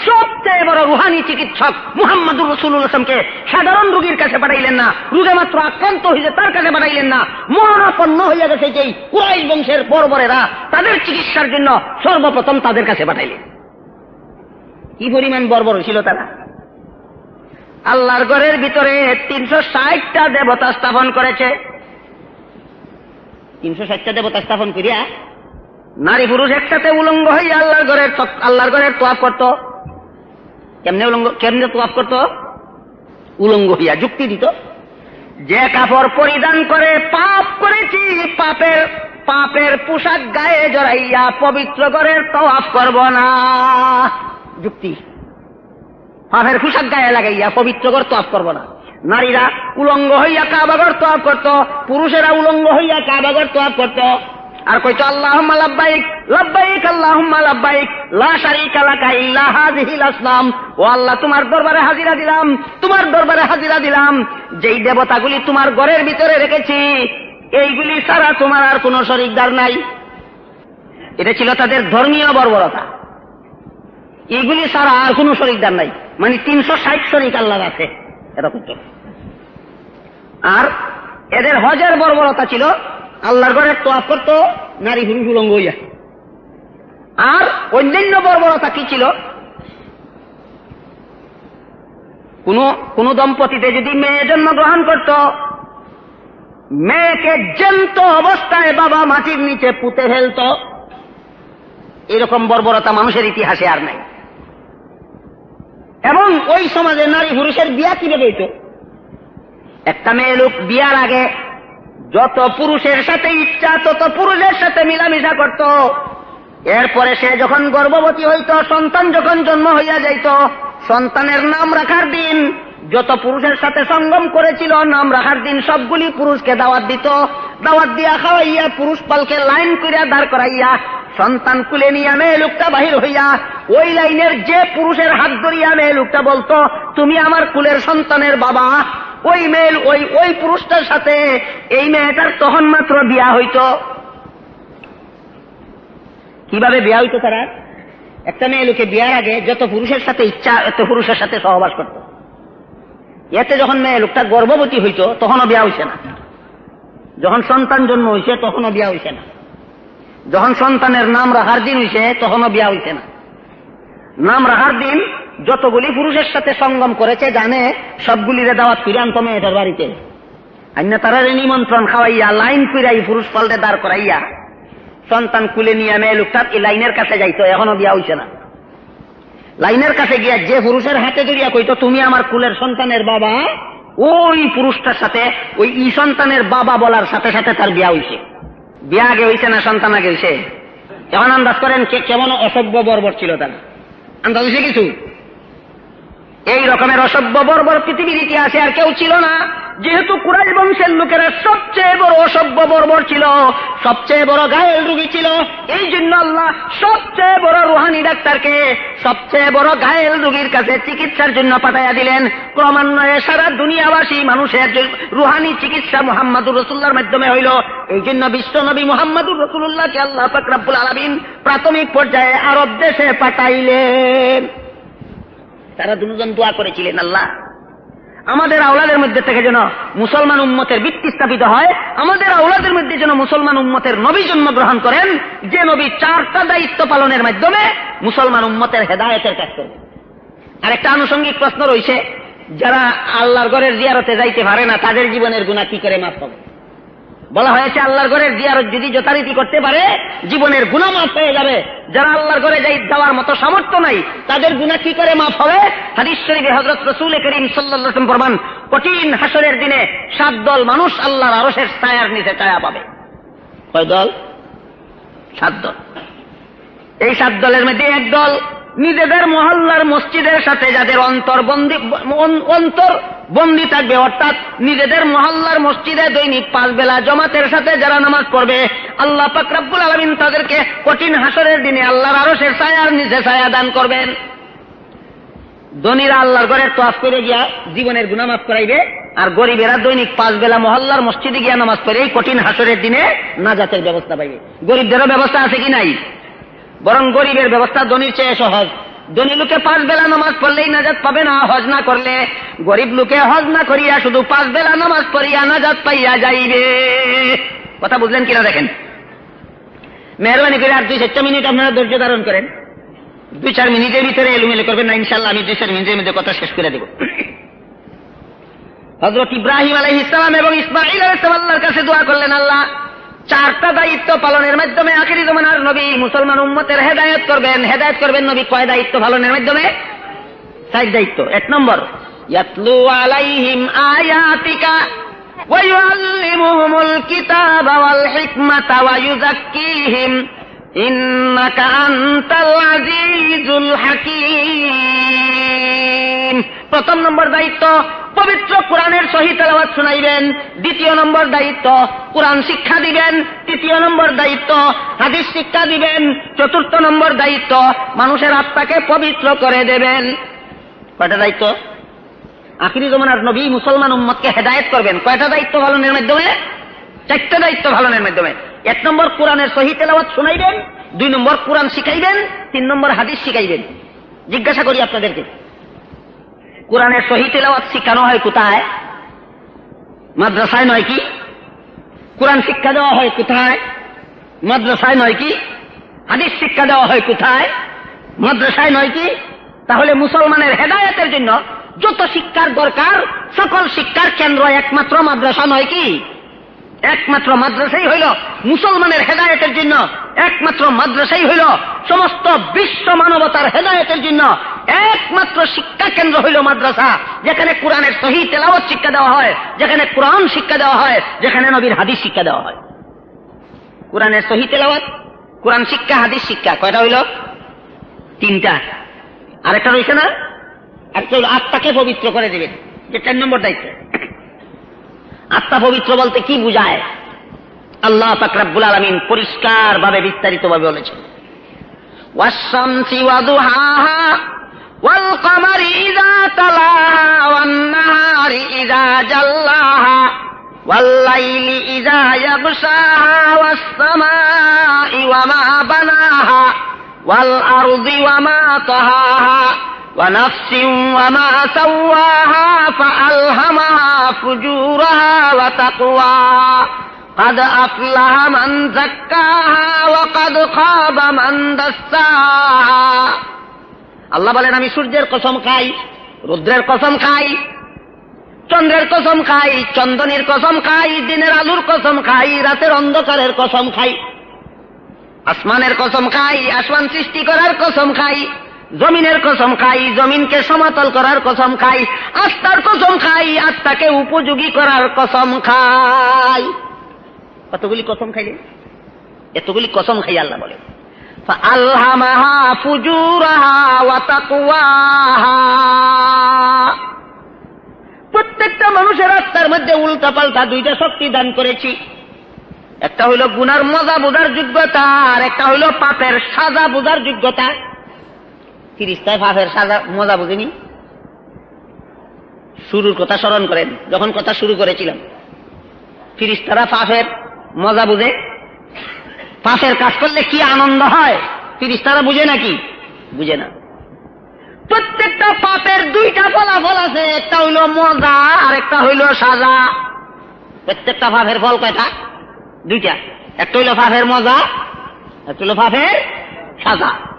সবচেয়ে বড় রুহানি চিকিৎসক মুহাম্মদুর রসুল্লাহ আসলামকে সাধারণ রোগীর কাছে পাঠাইলেন না। রোগে মাত্র আক্রান্ত হয়েছে তার কাছে পাঠাইলেন না। মরণাপন্ন হইয়া গেছে যেই কুরাইশ বংশের বর্বরেরা তাদের চিকিৎসার জন্য সর্বপ্রথম তাদের কাছে পাঠাইলেন। কি পরিমাণ বর্বর ছিল তারা? আল্লাহর ঘরের ভিতরে তিনশো ষাটটা দেবতা স্থাপন করেছে। তিনশো ষাটটা দেবতা স্থাপন করিয়া নারী পুরুষ একসাথে উলঙ্গ হইয়া আল্লাহর ঘরের আল্লাহর ঘরের তোয়াপ করত। কেমনে উলঙ্গ কেমনে তোয়াপ করত? উলঙ্গ হইয়া যুক্তি দিত। যে কাপড় পরিধান করে পাপ করেছি, পাপের পাপের পোশাক গায়ে জড়াইয়া পবিত্র ঘরের তোয়াপ করব না। যুক্তি। পাপের পোশাক গায়ে লাগাইয়া পবিত্র ঘর তোয়াপ করব না। নারীরা উলঙ্গ হইয়া কাবাগর তোয়াব করত, পুরুষেরা উলঙ্গ হইয়া কাবাগর তোয়াব করত। আর কইতো আল্লাহ লাব্বাইক লাব্বাইক আল্লাহ লাব্বাইক, লা শারিকা লাকা ইল্লা হাযিহিল আসনাম ও আল্লাহ, তোমার দরবারে হাজিরা দিলাম, তোমার দরবারে হাজিরা দিলাম। যেই দেবতাগুলি তোমার ঘরের ভিতরে রেখেছি, এইগুলি ছাড়া তোমার আর কোনো শরিকদার নাই। এটা ছিল তাদের ধর্মীয় বর্বরতা। এইগুলি ছাড়া আর কোনো শরিকদার নাই। মানে তিনশো ষাট শরিক আল্লাহ আছে। এরকম তো। আর এদের হজের বর্বরতা ছিল, আল্লাহর ঘরে তোয়াপ করত, নারী পুরুষ উলঙ্গ হইয়া। আর অন্যান্য বর্বরতা কি ছিল? কোন কোন দম্পতিতে যদি মেয়ে জন্ম গ্রহণ করত, মেয়েকে জ্যান্ত অবস্থায় বাবা মাটির নিচে পুঁতে ফেলত। এরকম বর্বরতা মানুষের ইতিহাসে আর নাই। এবং ওই সমাজে নারী পুরুষের বিয়া কীভাবে হইত একটা মেয়ে লোক বিয়ার আগে যত পুরুষের সাথে ইচ্ছা, তত পুরুষের সাথে মিলামিশা করত। এরপরে সে যখন গর্ভবতী হইত, সন্তান যখন জন্ম হইয়া যাইত, সন্তানের নাম রাখার দিন যত পুরুষের সাথে সঙ্গম করেছিল নাম রাখার দিন সবগুলি পুরুষকে দাওয়াত দিত। দাওয়াত দিয়া খাওয়াইয়া পুরুষ পালকে লাইন করিয়া দাঁড় করাইয়া সন্তান কুলে নিয়ে মেয়ে লোকটা বাহির হইয়া ওই লাইনের যে পুরুষের হাত ধরিয়া মেয়ে লোকটা বলতো, তুমি আমার কুলের সন্তানের বাবা। ওই মেয়ে, ওই ওই পুরুষটার সাথে এই মেয়েটার তখন মাত্র বিয়া হইত। কীভাবে বিয়া হইতো তারা? একটা মেয়ে লোকে বিয়ার আগে যত পুরুষের সাথে ইচ্ছা, এত পুরুষের সাথে সহবাস করত। এতে যখন মেয়ে লোকটা গর্ভবতী হইত, তখনও বিয়া হইছে না। যখন সন্তান জন্ম হইছে, তখনও বিয়া হইছে না। যখন সন্তানের নাম রাখার দিন হইছে, তখনও বিয়া হইছে না। নাম রাখার দিন যতগুলি পুরুষের সাথে সঙ্গম করেছে, জানে, সবগুলিরে দাওয়াত ফিরে আনতো মেয়েটার বাড়িতে। আইনা তারা নিমন্ত্রণ খাওয়াইয়া, লাইন ফিরাই পুরুষ পাল্টে দাঁড় করাইয়া, সন্তান কুলে নিয়ে মেয়ে লোকটা এই লাইনের কাছে যাইতো এখনও বিয়া হইছে না। লাইনের কাছে গিয়া যে পুরুষের হাতে ধরিয়া কইতো, তুমি আমার কুলের সন্তানের বাবা? ওই পুরুষটার সাথে, ওই ই সন্তানের বাবা বলার সাথে সাথে তার বিয়া হইছে। বিয়া আগে হইছে না সন্তান আগে হইছে? এখন আন্দাজ করেন কেমন অসভ্য বর্বর ছিল তার। আন্দাজ হইছে কিছু? এই রকমের অসভ্য বর্বর পৃথিবীর ইতিহাসে আর কেউ ছিল না। যেহেতু কুরাইশ বংশের লোকেরা সবচেয়ে বড় অসভ্য বর্বর ছিল, সবচেয়ে বড় ঘায়েল রুগী ছিল। এই জন্য আল্লাহ সবচেয়ে বড় রুহানি ডাক্তারকে সবচেয়ে বড় ঘায়েল রুগীর কাছে চিকিৎসার জন্য পাঠাইয়া দিলেন। ক্রমান্বয়ে সারা দুনিয়াবাসী মানুষের রুহানি চিকিৎসা মোহাম্মদুর রসুল্লাহর মাধ্যমে হইল, এই জন্য বিশ্ব নবী মোহাম্মদুর রসুল্লাহকে আল্লাহ ফাকরাবুল আলমিন প্রাথমিক পর্যায়ে আরব দেশে পাঠাইলেন। তারা দুজন দোয়া করেছিলেন, আল্লাহ। আমাদের আওলাদের মধ্যে থেকে যেন মুসলমান উম্মতের ভিত্তি স্থাপিত হয়, আমাদের আওলাদের মধ্যে যেন মুসলমান উম্মতের নবী জন্মগ্রহণ করেন, যে নবী চারটা দায়িত্ব পালনের মাধ্যমে মুসলমান উম্মতের হেদায়তের কাজ করবে আর একটা আনুষঙ্গিক প্রশ্ন রয়েছে, যারা আল্লাহর ঘরের জিয়ারতে যাইতে পারে না, তাদের জীবনের গুণা কি করে মাফ হবে? বলা হয়েছে, আল্লাহর ঘরের জিয়ারত যদি যথারীতি করতে পারে, জীবনের গুণা মাফ হয়ে যাবে। যারা আল্লাহর ঘরে যাই যাওয়ার মতো সামর্থ্য নাই, তাদের গুণা কি করে মাফ হবে? হাদিস শরীফে হজরত রসুল করিম সাল্লাহ প্রমাণ কঠিন হাসরের দিনে সাত দল মানুষ আল্লাহর আরসের ছায়ার নিচে ছায়া পাবে। কয় দল? সাত দল। এই সাত দলের মধ্যে এক দল নিজেদের মহল্লার মসজিদের সাথে যাদের অন্তর বন্দি অন্তর বন্দি থাকবে, অর্থাৎ নিজেদের মহল্লার মসজিদে দৈনিক পাঁচ বেলা জমাতের সাথে যারা নামাজ পড়বে, আল্লাহ পাকরাবুল আলমিন তাদেরকে কঠিন হাসরের দিনে আল্লাহর আরও সে ছায়ার নিচে ছায়া দান করবেন। ধনীরা আল্লাহর ঘরের তোয়াফ করে গিয়া জীবনের গুনামাফ করাইবে, আর গরিবেরা দৈনিক পাঁচ বেলা মহল্লার মসজিদে গিয়া নামাজ পড়ে এই কঠিন হাসরের দিনে নাজাতের ব্যবস্থা পাইবে। গরিবদেরও ব্যবস্থা আছে কি নাই? বরং গরিবের ব্যবস্থা ধনির চেয়ে সহজ। ধনী লোকে পাঁচ বেলা নামাজ পড়লেই নাজাত পাবে না, হজ না করলে। গরিব লোকে হজ না করিয়া শুধু পাঁচ বেলা নামাজ পড়িয়া নাজাত পাইয়া যাইবে। কথা বুঝলেন কিনা দেখেন? মেহরবানি করে আর দুই চারটা মিনিট আপনারা ধৈর্য ধারণ করেন। দুই চার মিনিটের ভিতরে এলুমেলে করবেন না ইনশাল্লাহ আমি দুই চার মিনিটের মধ্যে কথা শেষ করে দেব। হজরত ইব্রাহিম আলহ ইসলাম এবং ইসমাইল আল্লাহর কাছে দোয়া করলেন, আল্লাহ চারটা দায়িত্ব পালনের মাধ্যমে আখিরি জমানার নবী মুসলমান উম্মতের হেদায়ত করবেন হেদায়ত করবেন নবী কয় দায়িত্ব পালনের মাধ্যমে চার দায়িত্ব এক নম্বর ইয়াতলু আলাইহিম আয়াতিকা ويعلمهم الكتاب والحكمة ويزكيهم إنك أنت العزيز الحكيم প্রথম নম্বর দায়িত্ব পবিত্র কোরআনের সহিত তেলাওয়াত শুনাইবেন। দ্বিতীয় নম্বর দায়িত্ব, কোরআন শিক্ষা দিবেন। তৃতীয় নম্বর দায়িত্ব, হাদিস শিক্ষা দিবেন। চতুর্থ নম্বর দায়িত্ব, মানুষের আত্মাকে পবিত্র করে দেবেন। কয়টা দায়িত্ব? আখিরি জমানার নবী মুসলমান উম্মতকে হেদায়ত করবেন। কয়টা দায়িত্ব পালনের মাধ্যমে? চারটা দায়িত্ব পালনের মাধ্যমে। এক নম্বর কোরআনের সহি তেলাওয়াত শুনাইবেন, দুই নম্বর কোরআন শিখাইবেন, তিন নম্বর হাদিস শিখাইবেন। জিজ্ঞাসা করি আপনাদেরকে। কোরআনের সহি তেলাওয়াত শিখানো হয় কোথায়? মাদ্রাসায় নয় কি? কোরআন শিক্ষা দেওয়া হয় কোথায়? মাদ্রাসায় নয় কি? হাদিস শিক্ষা দেওয়া হয় কোথায়? মাদ্রাসায় নয় কি? তাহলে মুসলমানের হেদায়তের জন্য যত শিক্ষার দরকার, সকল শিক্ষার কেন্দ্র একমাত্র মাদ্রাসা নয় কি? একমাত্র মাদ্রাসাই হইল মুসলমানের হেদায়তের জন্য। একমাত্র মাদ্রাসাই হইল সমস্ত বিশ্ব মানবতার হেদায়তের জন্য। একমাত্র শিক্ষা কেন্দ্র হইল মাদ্রাসা, যেখানে কোরআনের সহি তেলাওয়াত শিক্ষা দেওয়া হয়, যেখানে কোরআন শিক্ষা দেওয়া হয়, যেখানে নবীর হাদিস শিক্ষা দেওয়া হয়। কোরআনের সহি তেলাওয়াত, কোরআন শিক্ষা, হাদিস শিক্ষা, কয়টা হইল? তিনটা। আরেকটা রয়েছে না? একটা হইল আত্মাকে পবিত্র করে দেবেন, যে চার নম্বর দায়িত্ব। আত্মা পবিত্র বলতে কি বুঝায় আল্লাহ ফাকরাবুল আলমিন পরিষ্কার ভাবে বিস্তারিত ভাবে বলেছেন والشمس وضحاها والقمر إذا تلاها والنهار إذا جلاها والليل إذا يغشاها والسماء وما بناها والأرض وما طهاها ونفس وما سواها فألهمها فجورها وتقواها قد أفلح من زكاها وقد خاب من دساها আল্লাহ বলেন আমি সূর্যের কসম খাই রুদ্রের কসম খাই চন্দ্রের কসম খাই চন্দনের কসম খাই দিনের আলুর কসম খাই রাতের অন্ধকারের কসম খাই আসমানের কসম খাই আসমান সৃষ্টি করার কসম খাই জমিনের কসম খাই, জমিনকে সমতল করার কসম খাই আত্মার কসম খাই আত্মাকে উপযোগী করার কসম খাই। কতগুলি কসম খাইলে? এতগুলি কসম খাই আল্লাহ বলে। আল্লামাহা প্রত্যেকটা মানুষের আত্মার মধ্যে উল্টা পাল্টা দুইটা শক্তি দান করেছি। একটা হইল গুনার মজা বোঝার যোগ্যতা, আর একটা হইল পাপের সাজা বোঝার যোগ্যতা। ফিরিস্তায় পাপের সাজা মজা বুঝেনি? শুরুর কথা স্মরণ করেন, যখন কথা শুরু করেছিলাম। ফিরিস্তারা পাপের মজা বুঝে। পাপের কাজ করলে কি আনন্দ হয়? ফিরিস্তারা বুঝে নাকি? বুঝে না। প্রত্যেকটা পাপের দুইটা ফলাফল আছে। একটা হইল মজা আর একটা হইল সাজা। প্রত্যেকটা পাপের ফল কয়টা দুইটা। একটা হইল পাপের মজা, একটা হইল পাপের সাজা।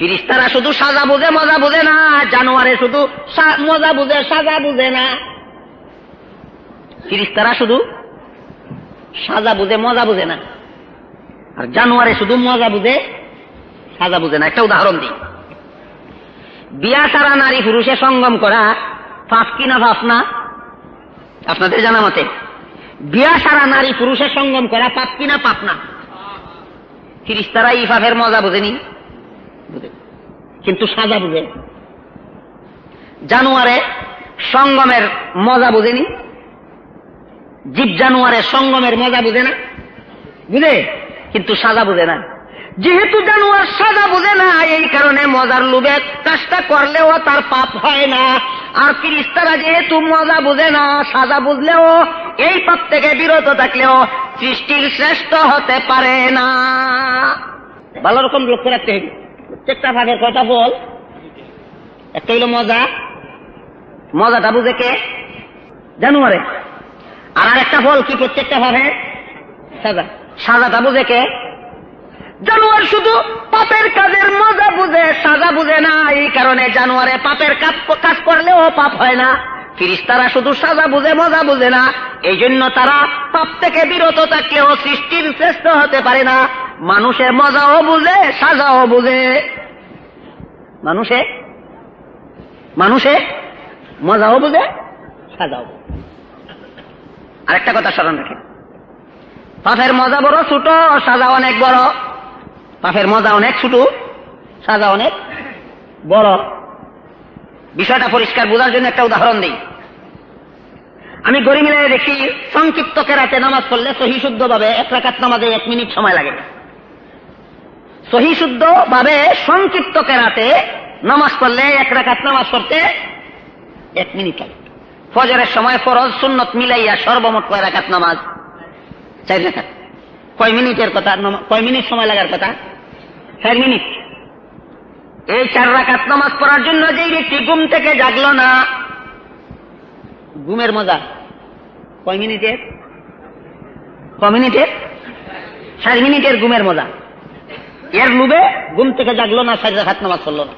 ফিরিস্তারা শুধু সাজা বুঝে, মজা বুঝে না, জানোয়ারে শুধু মজা বুঝে, সাজা বুঝে না। ফিরিস্তারা শুধু সাজা বুঝে, মজা বুঝে না। আর জানোয়ারে শুধু মজা বুঝে, সাজা বুঝে না। একটা উদাহরণ দিই। বিয়া সারা নারী পুরুষে সঙ্গম করা পাপ কিনা পাপ না? আপনাদের জানা মতে, বিয়া সারা নারী পুরুষের সঙ্গম করা, পাপ কিনা পাপ না? ফিরিস্তারা পাপের মজা বুঝেনি। বুঝে কিন্তু সাজা বুঝে জানুয়ারে সঙ্গমের মজা বুঝেনি। জীব জানুয়ারের সঙ্গমের মজা বুঝে না। বুঝে? কিন্তু সাজা বুঝে না। যেহেতু জানুয়ার সাজা বুঝে না, এই কারণে মজার লোভে কাজটা করলেও তার পাপ হয় না। আর ফিরিস্তারা যেহেতু মজা বুঝে না, সাজা বুঝলেও এই পাপ থেকে বিরত থাকলেও সৃষ্টির শ্রেষ্ঠ হতে পারে না। ভালো রকম লক্ষ্য রাখতে হবে। প্রত্যেকটা ভাগের কথা বল। একটা হইল মজা। মজাটা বুঝে কে? জানুয়ারে। আর আরেকটা ফল কি প্রত্যেকটা ভাবে সাজা। সাজাটা বুঝে কে? জানোয়ার শুধু পাপের কাজের মজা বুঝে, সাজা বুঝে না, এই কারণে জানোয়ারে পাপের কাজ কাজ করলেও পাপ হয় না। ফিরিস্তারা শুধু সাজা বুঝে, মজা বুঝে না। এই জন্য তারা পাপ থেকে বিরত থাকলেও সৃষ্টির শ্রেষ্ঠ হতে পারে না। মানুষে মজাও বুঝে, সাজাও বুঝে। মানুষে? মানুষে মজাও বুঝে, সাজাও বুঝে। আরেকটা কথা স্মরণ রাখেন পাপের মজা বড়, ছোট সাজা অনেক বড়। পাপের মজা অনেক, ছোট সাজা অনেক বড়। বিষয়টা পরিষ্কার বোঝার জন্য একটা উদাহরণ দিই। আমি গড়ি মিলাই দেখি সংক্ষিপ্ত কেরাতে নামাজ পড়লে সহি শুদ্ধ ভাবে এক রাকাত নামাজে এক মিনিট সময় লাগে। সহি শুদ্ধ ভাবে সংক্ষিপ্ত কেরাতে নামাজ পড়লে এক রাকাত নামাজ পড়তে এক মিনিট লাগে। ফজরের সময় ফরজ, সুন্নত মিলাইয়া সর্বমোট কয় রাকাত নামাজ? চার রাকাত। কয় মিনিটের কথা? কয় মিনিট সময় লাগার কথা? চার মিনিট। এই চার রাকাত নামাজ পড়ার জন্য যেই ব্যক্তি ঘুম থেকে জাগলো না। ঘুমের মজা। কয় মিনিটের? কয় মিনিটের? চার মিনিটের ঘুমের মজা। এর লুবে ঘুম থেকে জাগলো না, চার রাখাত নামাজ পড়ল না।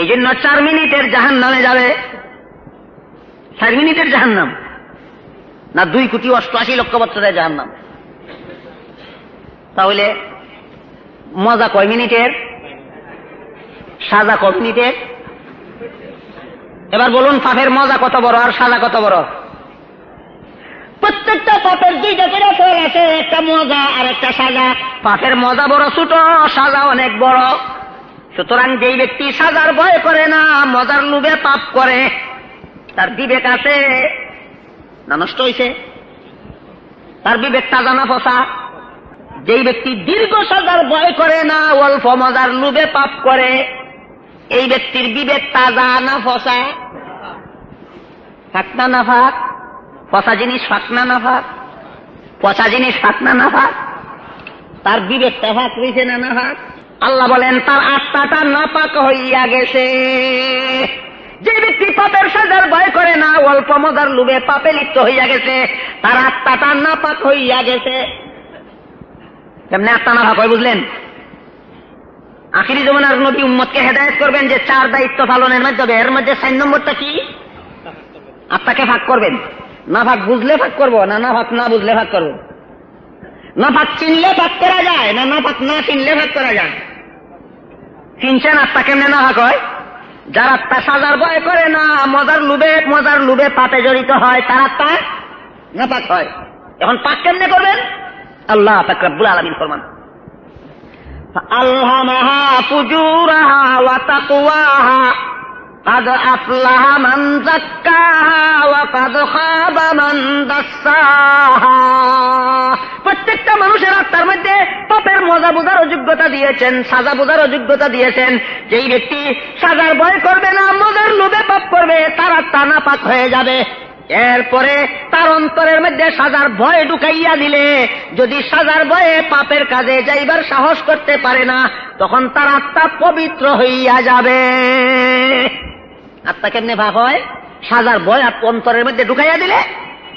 এই জন্য চার মিনিটের জাহান নামে যাবে। চার মিনিটের জাহান নাম না দুই কোটি অষ্টআশি লক্ষ বছরের জাহান নাম তাহলে মজা কয় মিনিটের? সাজা কয় মিনিটের এবার বলুন পাপের মজা কত বড় আর সাজা কত বড়? প্রত্যেকটা পাপের দুইটা করে ফল আছে একটা মজা আর একটা সাজা। পাপের মজা বড় ছোট সাজা অনেক বড়। সুতরাং যেই ব্যক্তি সাজার ভয় করে না মজার লোভে পাপ করে তার বিবেক আছে। না নষ্ট হয়েছে তার বিবেক তাজা না ফসা? যেই ব্যক্তি দীর্ঘ সাজার ভয় করে না অল্প মজার লোভে পাপ করে এই ব্যক্তির বিবেক তাজা না ফসা? ফাঁকনা না ফাঁক? পচা জিনিস ফাঁকনা না ফাঁক? পচা জিনিস ফাঁকনা না ফাঁক? তার বিবেকটা ফাঁক হয়েছে না না ফাঁক? আল্লাহ বলেন, তার আত্মাটা নাপাক হইয়া গেছে। যে ব্যক্তি পাপের সাজার ভয় করে না, অল্প মজার লুবে পাপে লিপ্ত হইয়া গেছে, তার আত্মাটা নাপাক হইয়া গেছে। কেমনে আত্মা না হয় বুঝলেন? আখিরি জমানার নবী উম্মতকে হেদায়ত করবেন যে চার দায়িত্ব পালনের মাধ্যমে। এর মধ্যে সাইন নম্বরটা কি? আত্মাকে ভাগ করবেন। না ভাগ বুঝলে ভাগ করব, না না ভাগ না বুঝলে ভাগ করব। না ভাগ চিনলে ভাগ করা যায়, না না ভাগ না চিনলে ভাগ করা যায়। চিনছেন আত্মা কেমনে না ভাগ হয়? যার আত্মা সাজার ভয় করে না, মজার লুবে মজার লুবে পাপে জড়িত হয়, তার আত্মা না পাক হয়। এখন পাক কেমনে করবেন? আল্লাহ তাকরাবুল আলমিন ফরমান আল্লামাহা ফুজুরাহা ওয়া তাকওয়াহা قد أفلح من زكاها وقد خاب من دساها প্রত্যেকটা মানুষের আত্মার মধ্যে পাপের মজা বোঝার অযোগ্যতা দিয়েছেন সাজা বোঝার অযোগ্যতা দিয়েছেন যেই ব্যক্তি সাজার ভয় করবে না মজার লোভে পাপ করবে তার আত্মা না পাক হয়ে যাবে এরপরে তার অন্তরের মধ্যে সাজার ভয় ঢুকাইয়া দিলে, যদি সাজার ভয়ে পাপের কাজে যাইবার সাহস করতে পারে না, তখন তার আত্মা পবিত্র হইয়া যাবে। আত্মা কেমনে ভাগ হয়? সাজার ভয় অন্তরের মধ্যে ঢুকাইয়া দিলে,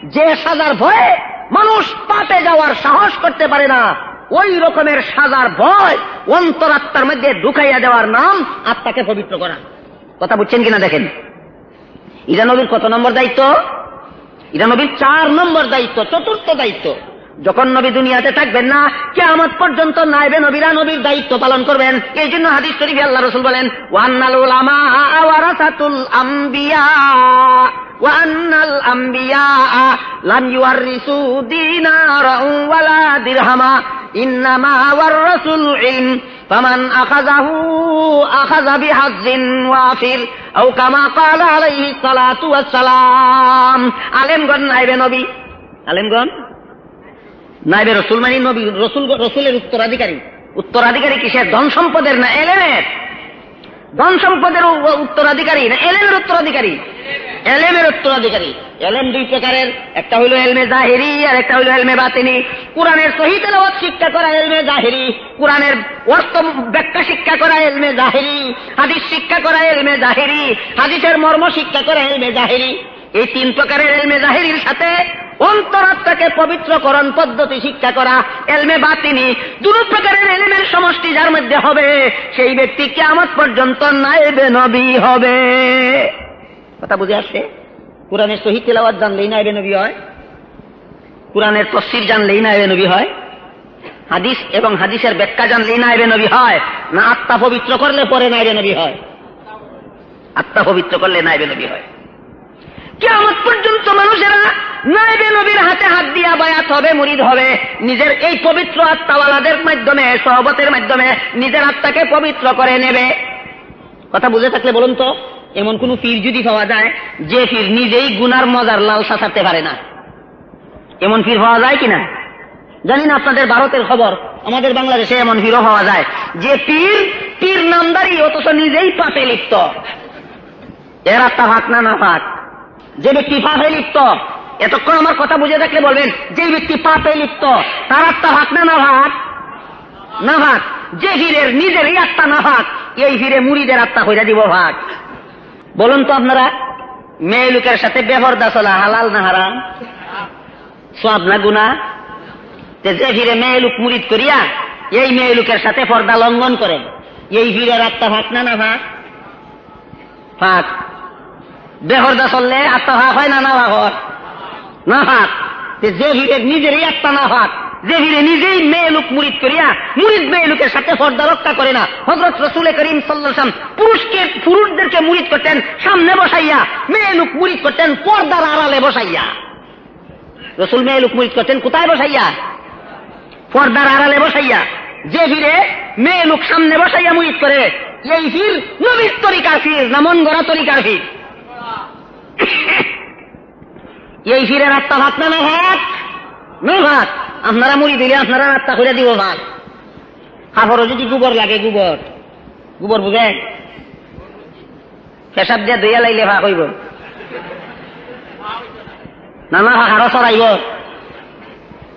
যে সাজার ভয়ে মানুষ পাপে যাওয়ার সাহস করতে পারে না, ওই রকমের সাজার ভয় অন্তরাত্মার মধ্যে ঢুকাইয়া দেওয়ার নাম আত্মাকে পবিত্র করা। কথা বুঝছেন কিনা দেখেন? ইরা নবীর কত নম্বর দায়িত্ব? ইরা নবীর চার নম্বর দায়িত্ব, চতুর্থ দায়িত্ব। যখন নবী দুনিয়াতে থাকবেন না কে আমার পর্যন্ত নাইবে নবীরা নবীর দায়িত্ব পালন করবেন। এই জন্য হাদিস শরীফ আল্লাহ রসুল বলেন, ওয়ান্নাল উলামা ওয়ারাসাতুল আম্বিয়া। ওয়ান্নাল আম্বিয়া লাম ইউয়ারিসু দিনারাও ওয়ালা দিরহামা ইন্নামা ওয়ারাসুল ইলম ফামান আখাযাহু আখাযা বিহাজ্জিন ওয়াফির আও কামা ক্বালা আলাইহি সালাতু ওয়াসসালাম আলেমগণ, নাইবে নবী। আলেমগণ, নাইবে রসুল মানে নবী। রসুল, রসুলের উত্তরাধিকারী। উত্তরাধিকারী কিসের? ধন সম্পদের না? এলেমের। ধন সম্পদের উত্তরাধিকারী না এলেমের উত্তরাধিকারী? এলেমের উত্তরাধিকারী। এলেম দুই প্রকারের। একটা হইল এলমে জাহেরি আর একটা হইল এলমে বাতিনি। কোরআনের সহিত শিক্ষা করা এলমে জাহেরি। কোরআনের অর্থ ব্যাখ্যা শিক্ষা করা এলমে জাহেরি। হাদিস শিক্ষা করা এলমে জাহেরি। হাদিসের মর্ম শিক্ষা করা এলমে জাহিরি। এই তিন প্রকারের এলমে জাহিরির সাথে অন্তরাত্মাকে পবিত্রকরণ পদ্ধতি শিক্ষা করা, এলমে বাতিনি দু প্রকারের এলিমের সমষ্টি যার মধ্যে হবে, সেই ব্যক্তি কেমন পর্যন্ত নাইবে নবী হবে। কথা বুঝে আসছে? কোরআনের সহি তেলাওয়াত জানলেই নাইবে নবী হয়। কোরআনের তফসির জানলেই নাইবে নবী হয়। হাদিস এবং হাদিসের ব্যাখ্যা জানলেই নাইবে নবী হয়। না আত্মা পবিত্র করলে পরে নাইবে নবী হয়। আত্মা পবিত্র করলে নাইবে নবী হয়। কেমন পর্যন্ত মানুষেরা নাইবে নবীর হাতে হাত দিয়া বায়াত হবে, মুরিদ হবে। নিজের এই পবিত্র আত্মাওয়ালাদের মাধ্যমে, সহবতের মাধ্যমে নিজের আত্মাকে পবিত্র করে নেবে। কথা বুঝে থাকলে বলুন তো, এমন কোন পীর যদি পাওয়া যায়, যে পীর নিজেই গুনার মজার লালসা থাকতে পারে না। এমন পীর পাওয়া যায় কিনা? জানি না আপনাদের ভারতের খবর, আমাদের বাংলাদেশে এমন পীরও পাওয়া যায়। যে পীর পীর নামদারি, অথচ নিজেই পাপে লিপ্ত। এর আত্মা ভাগ না না ভাগ? যে ব্যক্তি পাপে লিপ্ত, এতক্ষণ আমার কথা বুঝে থাকলে বলবেন, যে ব্যক্তি পাপে লিপ্ত, তার আত্মা ভাগ না ভাগ না ভাগ যে ভিড়ের নিজেরই আত্মা না ভাগ এই ভিড়ে মুড়িদের আত্মা হইয়া দিব ভাগ। বলুন তো আপনারা, মেয়ে লোকের সাথে বেহরদা চলা হালাল না হারাম? সব না গুনা যে ভিড়ে মেয়ে লোক মুড়িদ করিয়া, এই মেয়ে লোকের সাথে পর্দা লঙ্ঘন করে, এই ভিড়ের আত্মা ভাত না না ভাগ। বেহরদা চললে আত্মা ভাগ হয় না না ভাগ হয়? না ভাগ। যে ভিড়ের নিজেরই আত্মা না ভাগ। যে ভিড়ে নিজেই মেয়ে লোক মুরিদ করিয়া মুরিদ মেয়ে লোকের সাথে পর্দা রক্ষা করে না। হজরত রসুল করিম সাল্লাম পুরুষকে, পুরুষদেরকে মুরিদ করতেন, সামনে বসাইয়া। মেয়ে লোক মুরিদ করতেন, পর্দার আড়ালে বসাইয়া। রসুল মেয়ে লোক মুরিদ করতেন, কোথায় বসাইয়া? পর্দার আড়ালে বসাইয়া। যে ভিড়ে মেয়ে লোক সামনে বসাইয়া মুরিদ করে, এই ভিড় নবীর তরিকার ভিড় না মন গড়া তরিকার ভিড়? এই ভিড়ের আত্মা ভাত না ভাত না ভাত আপনারা মুড়ি দিলে আপনারা আত্মা করে দিব ভাত। কাপড়ও যদি গোবর লাগে, গোবর। গোবর বুঝে পেশাব দিয়ে দইয়া লাইলে ভাগ হইব। না না ভাগ আরও চড়াইব।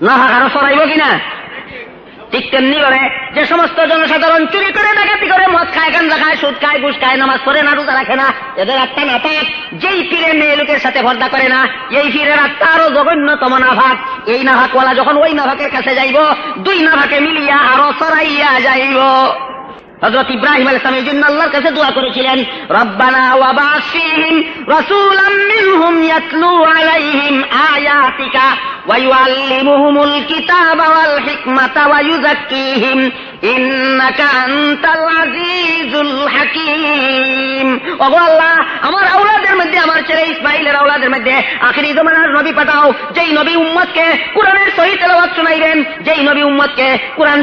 না ভাগ আরও চড়াইব কিনা ঠিক তেমনি করে যে সমস্ত জনসাধারণ চুরি করে, ডাকাতি করে, মদ খায় গাঞ্জা খায়, সুদ খায়, ঘুষ খায়, নামাজ পড়ে, না রোজা রাখে না, এদের আত্মা না পাক যেই ফিরে মেয়ে লোকের সাথে পর্দা করে না, এই ফিরের আত্মা আরও জঘন্যতম নাভাক। এই নাভাকওয়ালা যখন ওই নাভাকের কাছে যাইব, দুই নাভাকে মিলিয়া আরও সরাইয়া যাইব। হজরত ইব্রাহিম আল ইসলাম এই জন্য আল্লাহর কাছে দোয়া করেছিলেন, রব্বানা ওয়াবাসিহিম রাসূলাম মিনহুম ইয়াতলু আলাইহিম আয়াতিকা। মধ্যে, আমার ছেলে ইসমাইলের আওলাদের মধ্যে, আখিরি জমানার নবী পাঠাও, যেই নবী উম্মতকে নবী উম্মতকে কোরআন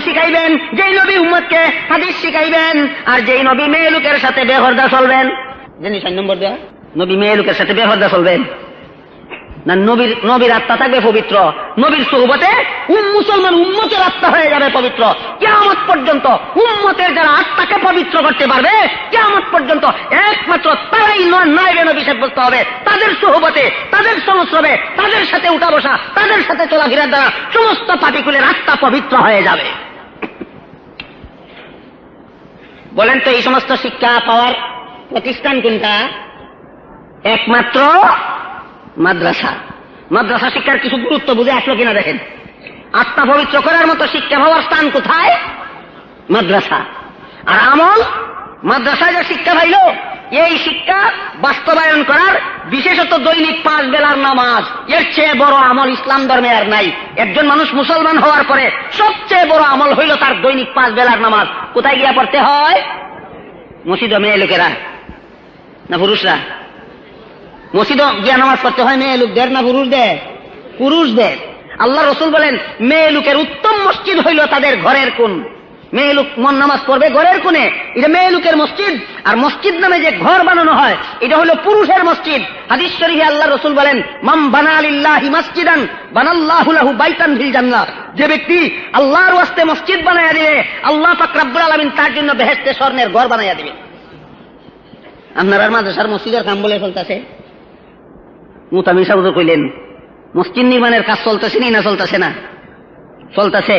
হাদিস শিখাইবেন, আর যেই নবী মেয়ে লোকের সাথে বেহরদা চলবেন। নবী মেয়ে লোকের সাথে বেহরদা চলবেন। না, নবীর নবীর আত্মা থাকবে পবিত্র। নবীর সোহবতে উম মুসলমান উম্মতের আত্মা হয়ে যাবে পবিত্র। কেয়ামত পর্যন্ত উম্মতের যারা আত্মাকে পবিত্র করতে পারবে, কেয়ামত পর্যন্ত একমাত্র তারাই নয় নবী সাব্যস্ত হবে। তাদের সোহবতে, তাদের সংস্রবে, তাদের সাথে উঠা বসা, তাদের সাথে চলাফেরার দ্বারা সমস্ত পাটিকুলের আত্মা পবিত্র হয়ে যাবে। বলেন তো এই সমস্ত শিক্ষা পাওয়ার প্রতিষ্ঠান কোনটা? একমাত্র মাদ্রাসা। মাদ্রাসা শিক্ষার কিছু গুরুত্ব বুঝে আসলো কিনা দেখেন। আত্মা পবিত্র করার মতো শিক্ষা হওয়ার স্থান কোথায়? মাদ্রাসা। আর আমল, মাদ্রাসায় যে শিক্ষা পাইল, এই শিক্ষা বাস্তবায়ন করার বিশেষত দৈনিক পাঁচ বেলার নামাজ, এর চেয়ে বড় আমল ইসলাম ধর্মে আর নাই। একজন মানুষ মুসলমান হওয়ার পরে সবচেয়ে বড় আমল হইল তার দৈনিক পাঁচ বেলার নামাজ। কোথায় গিয়া পড়তে হয়? মসজিদ মেয়ে লোকেরা না পুরুষরা? মসজিদ গিয়া নামাজ পড়তে হয়, মেয়ে লোকদের না পুরুষদের পুরুষদের আল্লাহ রসুল বলেন, মেয়ে লোকের উত্তম মসজিদ হইল তাদের ঘরের কোন মেয়ে লোক মন নামাজ পড়বে ঘরের কোণে। এটা মেয়ে লোকের মসজিদ। আর মসজিদ নামে যে ঘর বানানো হয়, এটা হলো পুরুষের মসজিদ। হাদিস শরীফে আল্লাহ রসুল বলেন, মাম বানালিল্লাহি মসজিদান, বানাল্লাহু বাইতান ফিল জান্নাত। যে ব্যক্তি আল্লাহর ওয়াস্তে মসজিদ বানাইয়া দিবে, আল্লাহ পাক রব্বুল আলামিন তার জন্য বেহেশতে স্বর্ণের ঘর বানাইয়া দিবে। আপনার মাদ্রাসার মসজিদের কাম বলে ফেলতেছে। মুতামি সাহুদ কইলেন, মসজিদ নির্মাণের কাজ চলতেছে না চলতেছে না? চলতেছে।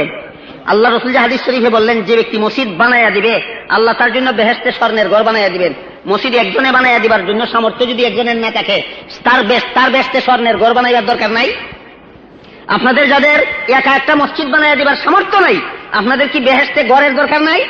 আল্লাহ রসুল শরীফে বললেন, যে ব্যক্তি মসজিদ বানাইয়া দিবে, আল্লাহ তার জন্য বেহেস্তে স্বর্ণের ঘর বানাইয়া দিবেন। মসজিদ একজনে বানাইয়া দিবার জন্য সামর্থ্য যদি একজনের না থাকে, তার তার বেস্তে স্বর্ণের ঘর বানাইবার দরকার নাই। আপনাদের যাদের একা একটা মসজিদ বানাইয়া দিবার সামর্থ্য নাই, আপনাদের কি বেহেস্তে গড়ের দরকার নাই?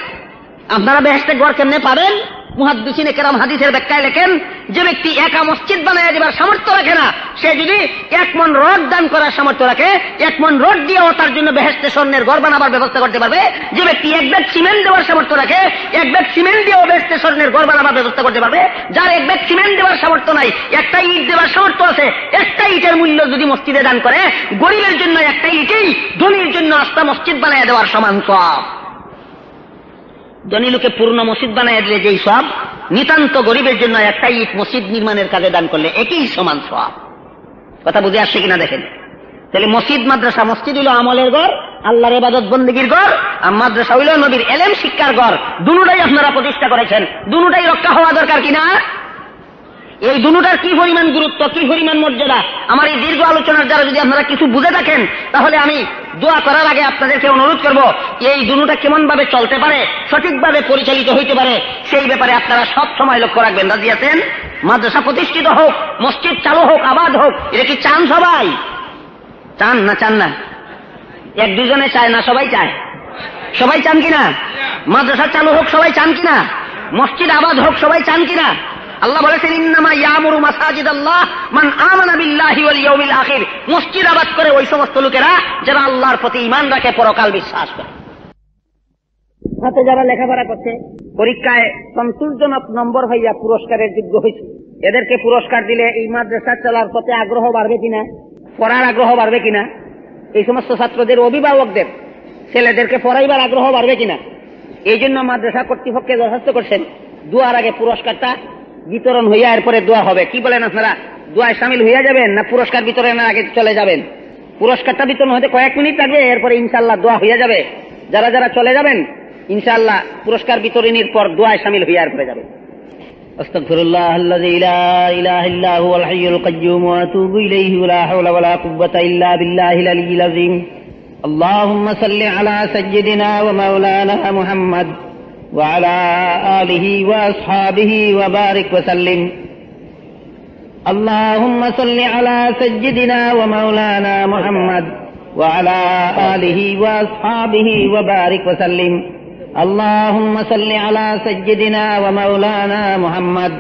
আপনারা বেহেস্তে গড় কেমনে পাবেন? মুহাদ্দিসিনে কেরাম হাদিসের ব্যাখ্যায় লেখেন, যে ব্যক্তি একা মসজিদ বানায় দেবার সামর্থ্য রাখে না, সে যদি এক মন রড দান করার সামর্থ্য রাখে, এক মন রড দিয়েও তার জন্য বেহেস্তে স্বর্ণের ঘর বানাবার ব্যবস্থা করতে পারবে, যে ব্যক্তি এক ব্যাগ সিমেন্ট দেওয়ার সামর্থ্য রাখে, এক ব্যাগ সিমেন্ট দিয়েও বেহেস্তে স্বর্ণের ঘর বানাবার ব্যবস্থা করতে পারবে, যার এক ব্যাগ সিমেন্ট দেওয়ার সামর্থ্য নাই, একটা ইট দেওয়ার সামর্থ্য আছে, একটা ইটের মূল্য যদি মসজিদে দান করে, গরিবের জন্য একটা ইটেই ধনীর জন্য রাস্তা মসজিদ বানায় দেওয়ার সমান সব। ধনী লোকে পূর্ণ মসজিদ বানায় দিলে যেই সব? নিতান্ত গরিবের জন্য একটা ইট মসজিদ নির্মাণের কাজে দান করলে একই সমান সব কথা বুঝে আসছে কিনা দেখেন? তাহলে মসজিদ, মাদ্রাসা, মসজিদ হইল আমলের ঘর, আল্লাহর এবাদত বন্দীগীর ঘর, আর মাদ্রাসা হইল নবীর এলেম শিক্ষার ঘর। দুটাই আপনারা প্রতিষ্ঠা করেছেন। দুটাই রক্ষা হওয়া দরকার কিনা? এই দুটার কি পরিমাণ গুরুত্ব, কি পরিমাণ মর্যাদা? আমার এই দীর্ঘ আলোচনার দ্বারা যদি আপনারা কিছু বুঝে থাকেন, তাহলে আমি দোয়া করার আগে আপনাদেরকে অনুরোধ করব, এই দুটা কেমন ভাবে চলতে পারে, সঠিকভাবে পরিচালিত হইতে পারে, সেই ব্যাপারে আপনারা সব সময় লক্ষ্য রাখবেন। রাজি আছেন? মাদ্রাসা প্রতিষ্ঠিত হোক, মসজিদ চালু হোক, আবাদ হোক, এটা কি চান সবাই? চান না চান না? এক দুজনে চায় না, সবাই চায়? সবাই চান কিনা? মাদ্রাসা চালু হোক, সবাই চান কিনা? মসজিদ আবাদ হোক, সবাই চান কিনা? আল্লাহ বলেছেন, ইন্নামা ইয়ামুরু মাসাজিদ আল্লাহ মান আমানা বিল্লাহি ওয়াল ইয়াউমিল আখির। মসজিদ আবাদ করে ওই সমস্ত লোকেরা যারা আল্লাহর প্রতি ঈমান রাখে, পরকাল বিশ্বাস করে। সাথে যারা লেখাপড়া করছে, পরীক্ষায় সন্তোষজনক নম্বর হইয়া পুরস্কারের যোগ্য হয়েছে এদেরকে পুরস্কার দিলে এই মাদ্রাসা চলার পথে আগ্রহ বাড়বে কিনা, পড়ার আগ্রহ বাড়বে কিনা, এই সমস্ত ছাত্রদের অভিভাবকদের, ছেলেদেরকে পড়াইবার আগ্রহ বাড়বে কিনা, এই জন্য মাদ্রাসা কর্তৃপক্ষকে দরখাস্ত করছেন, দুয়ার আগে পুরস্কারটা বিতরণ হইয়া এরপরে দোয়া হবে কি বলেন আপনারা দোয়ায় সামিল হইয়া যাবেন না পুরস্কার বিতরণের আগে চলে যাবেন পুরস্কারটা বিতরণ হতে কয়েক মিনিট লাগবে এরপরে ইনশাল্লাহ দোয়া হইয়া যাবে যারা যারা চলে যাবেন ইনশাআল্লাহ পুরস্কার বিতরণীর পর দোয়ায় সামিল হইয়া এরপরে যাবে أستغفر الله الذي لا إله إلا هو الحي القيوم وأتوب إليه ولا حول ولا قوة إلا بالله العلي العظيم اللهم صل على سيدنا ومولانا محمد وعلى آله وأصحابه وبارك وسلم. اللهم صل على سيدنا ومولانا محمد وعلى آله وأصحابه وبارك وسلم. اللهم صل على سيدنا ومولانا محمد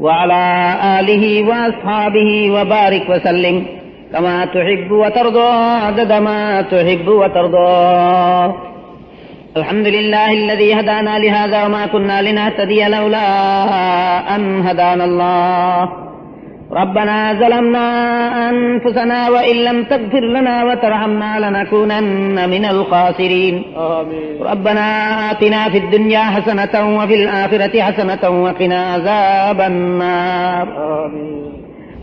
وعلى آله وأصحابه وبارك وسلم. كما تحب وترضى عدد ما تحب وترضى. الحمد لله الذي هدانا لهذا وما كنا لنهتدي لولا أن هدانا الله. ربنا ظلمنا أنفسنا وإن لم تغفر لنا وترحمنا لنكونن من الخاسرين. آمين. ربنا آتنا في الدنيا حسنة وفي الآخرة حسنة وقنا عذاب النار. آمين.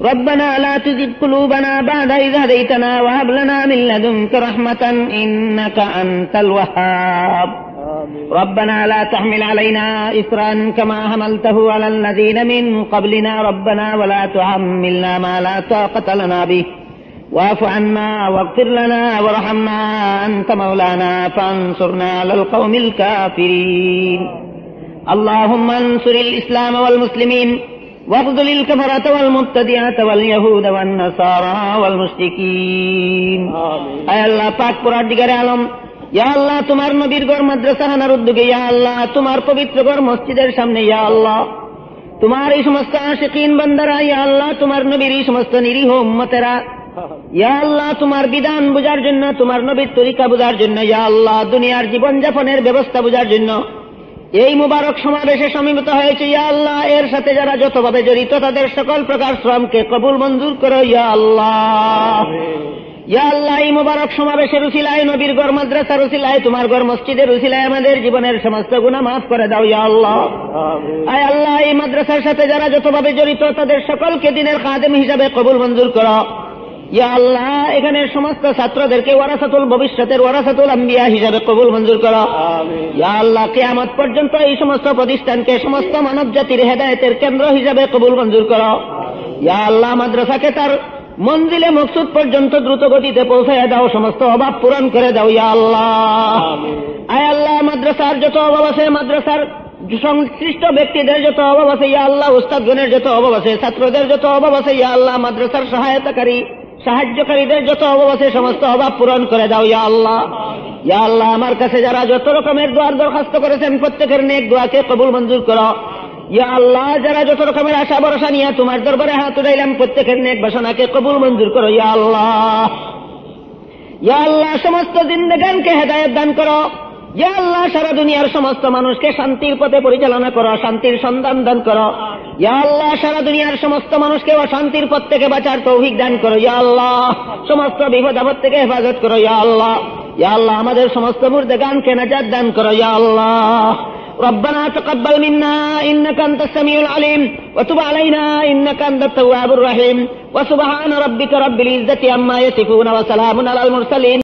ربنا لا تزغ قلوبنا بعد إذ هديتنا وهب لنا من لدنك رحمة إنك أنت الوهاب. آمين. ربنا لا تحمل علينا إسرا كما حملته على الذين من قبلنا. ربنا ولا تحملنا ما لا طاقة لنا به. واعف عنا واغفر لنا وارحمنا أنت مولانا فانصرنا على القوم الكافرين. اللهم انصر الإسلام والمسلمين. واخذل الكفرة والمبتدعة واليهود والنصارى والمشركين آمين আয় আল্লাহ পাক পুরার দিগারে আলম ইয়া আল্লাহ তোমার নবীর গড় মাদ্রাসা হানার উদ্যোগে ইয়া আল্লাহ তোমার পবিত্র গড় মসজিদের সামনে ইয়া আল্লাহ তোমার এই সমস্ত আশিকিন বান্দারা ইয়া আল্লাহ তোমার নবীর এই সমস্ত নিরীহ উম্মতেরা ইয়া আল্লাহ তোমার বিধান বোঝার জন্য তোমার নবীর তরিকা বোঝার জন্য ইয়া আল্লাহ দুনিয়ার জীবন যাপনের ব্যবস্থা বোঝার জন্য এই মুবারক সমাবেশে সমীমিত হয়েছে ইয়া আল্লাহ এর সাথে যারা যতভাবে জড়িত তাদের সকল প্রকার শ্রমকে কবুল মঞ্জুর করো ইয়া আল্লাহ। ইয়া আল্লাহ এই মুবারক সমাবেশে রুসিলায় নবীর গড় মাদ্রাসা রুসিলায় তোমার গড় মসজিদে রুসিলায় আমাদের জীবনের সমস্ত গুণা মাফ করে দাও ইয়া আল্লাহ। আয় আল্লাহ এই মাদ্রাসার সাথে যারা যতভাবে জড়িত তাদের সকলকে দিনের কাদেম হিসাবে কবুল মঞ্জুর করো। ইয়া আল্লাহ এখানে সমস্ত ছাত্রদেরকে ওয়ারাসাতুল ভবিষ্যতের ওয়ারাসাতুল আম্বিয়া হিসাবে কবুল মঞ্জুর করো। ইয়া আল্লাহ কেয়ামত পর্যন্ত এই সমস্ত প্রতিষ্ঠানকে সমস্ত মানব জাতির হেদায়তের কেন্দ্র হিসাবে কবুল মঞ্জুর করো। ইয়া আল্লাহ মাদ্রাসাকে তার মঞ্জিলে মকসুদ পর্যন্ত দ্রুত গতিতে পৌঁছায় দাও সমস্ত অভাব পূরণ করে দাও ইয়া আল্লাহ। আয় আল্লাহ মাদ্রাসার যত অভাব আছে মাদ্রাসার সংশ্লিষ্ট ব্যক্তিদের যত অভাব আছে ইয়া আল্লাহ উস্তাদগণের যত অভাব আছে ছাত্রদের যত অভাব আছে ইয়া আল্লাহ মাদ্রাসার সহায়তাকারী সাহায্যকারীদের যত অভাব আছে, সমস্ত অভাব পূরণ করে দাও, ইয়া আল্লাহ। ইয়া আল্লাহ, আমার কাছে যারা যত রকমের দোয়ার দরখাস্ত করেছেন প্রত্যেকের নেক দোয়াকে কবুল মঞ্জুর করো। ইয়া আল্লাহ, যারা যত রকমের আশা ভরসা নিয়ে তোমার দরবারে হাত উঠাইলাম, প্রত্যেকের নেক বাসনাকে কবুল মঞ্জুর করো, ইয়া আল্লাহ। ইয়া আল্লাহ, সমস্ত জিন্দগানকে হেদায়ত দান করো। ইয়া আল্লাহ সারা দুনিয়ার সমস্ত মানুষকে শান্তির পথে পরিচালনা করো শান্তির সন্ধান দান করো ইয়া আল্লাহ সারা দুনিয়ার সমস্ত মানুষকে অশান্তির পথ থেকে বাঁচার তৌফিক দান করো ইয়া আল্লাহ সমস্ত বিপদ আপদ থেকে হেফাজত করো ইয়া আল্লাহ ইয়া আল্লাহ আমাদের সমস্ত মুর্দে গানকে নাজাত দান করো ইয়া আল্লাহ ربنا تقبل منا إنك أنت السميع العليم وتب علينا إنك أنت التواب الرحيم وسبحان ربك رب العزة عما يصفون وسلام على المرسلين